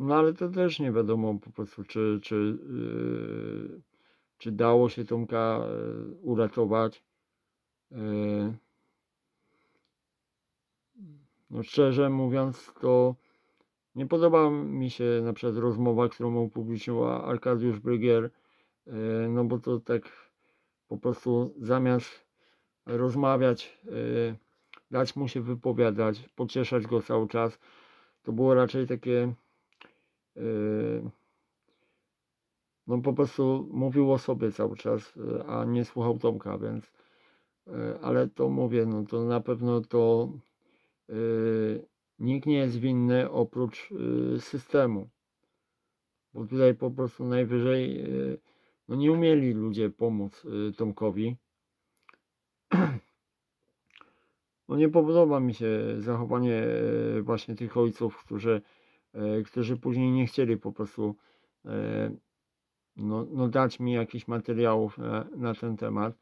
No ale to też nie wiadomo po prostu, czy, czy, yy, czy dało się Tomka yy, uratować. No szczerze mówiąc, to nie podoba mi się na przykład rozmowa, którą upubliczniła Arkadiusz Brygier, no bo to tak po prostu zamiast rozmawiać, yy, dać mu się wypowiadać, pocieszać go cały czas, to było raczej takie Yy, no po prostu mówił o sobie cały czas, a nie słuchał Tomka, więc ale to mówię, no to na pewno to nikt nie jest winny oprócz systemu. Bo tutaj po prostu najwyżej no nie umieli ludzie pomóc yy, Tomkowi. No nie podoba mi się zachowanie yy, właśnie tych ojców, którzy e, którzy później nie chcieli po prostu e, no, no dać mi jakichś materiałów na, na ten temat.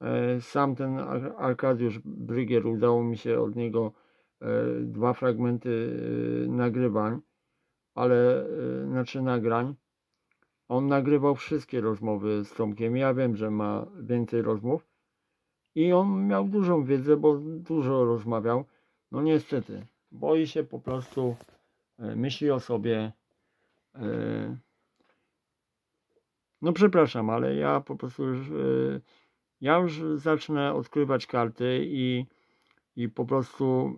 E, Sam ten Ar- Arkadiusz Brygier udało mi się od niego e, dwa fragmenty e, nagrywań, ale e, znaczy nagrań. On nagrywał wszystkie rozmowy z Tomkiem. Ja wiem, że ma więcej rozmów i on miał dużą wiedzę, bo dużo rozmawiał. No niestety, boi się po prostu e, myśli o sobie. e, No przepraszam, ale ja po prostu już, e, ja już zacznę odkrywać karty i, i po prostu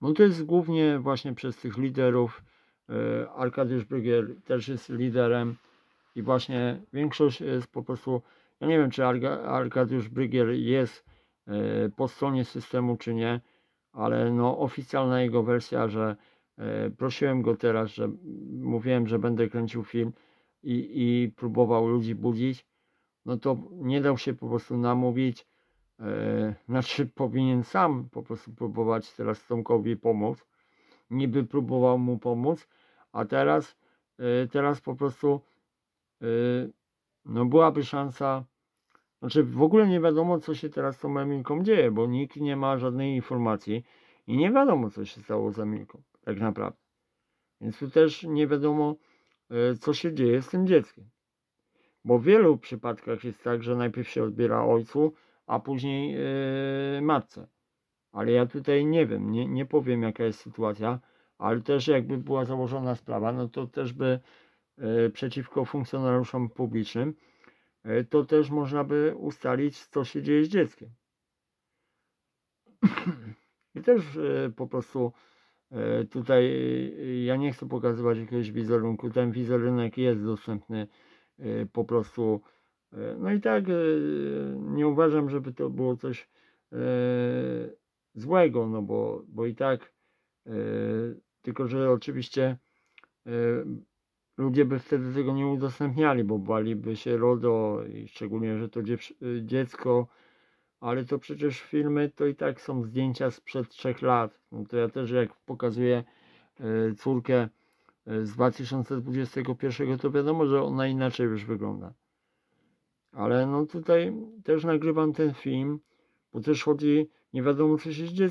no to jest głównie właśnie przez tych liderów. E, Arkadiusz Brygier też jest liderem i właśnie większość jest po prostu, ja nie wiem czy Arkadiusz Brygier jest e, po stronie systemu czy nie, ale no oficjalna jego wersja, że e, prosiłem go teraz, że mówiłem, że będę kręcił film i, i próbował ludzi budzić, no to nie dał się po prostu namówić. Znaczy powinien sam po prostu próbować teraz Tomkowi pomóc. Niby próbował mu pomóc, a teraz, e, teraz po prostu e, no byłaby szansa, znaczy w ogóle nie wiadomo co się teraz z tą Emilką dzieje, bo nikt nie ma żadnej informacji i nie wiadomo co się stało z Emilką, tak naprawdę. Więc tu też nie wiadomo e, co się dzieje z tym dzieckiem. Bo w wielu przypadkach jest tak, że najpierw się odbiera ojcu, a później e, matce. Ale ja tutaj nie wiem, nie, nie powiem jaka jest sytuacja, ale też jakby była założona sprawa, no to też by e, przeciwko funkcjonariuszom publicznym e, to też można by ustalić, co się dzieje z dzieckiem. I też e, po prostu tutaj ja nie chcę pokazywać jakiegoś wizerunku. Ten wizerunek jest dostępny po prostu. No i tak nie uważam, żeby to było coś złego, no bo, bo i tak tylko, że oczywiście e, ludzie by wtedy tego nie udostępniali, bo baliby się RODO i szczególnie, że to y, dziecko, ale to przecież filmy to i tak są zdjęcia sprzed trzech lat. No to ja też jak pokazuję y, córkę y, z 2021, to wiadomo, że ona inaczej już wygląda. Ale no tutaj też nagrywam ten film, bo też chodzi, nie wiadomo co się z dzieckiem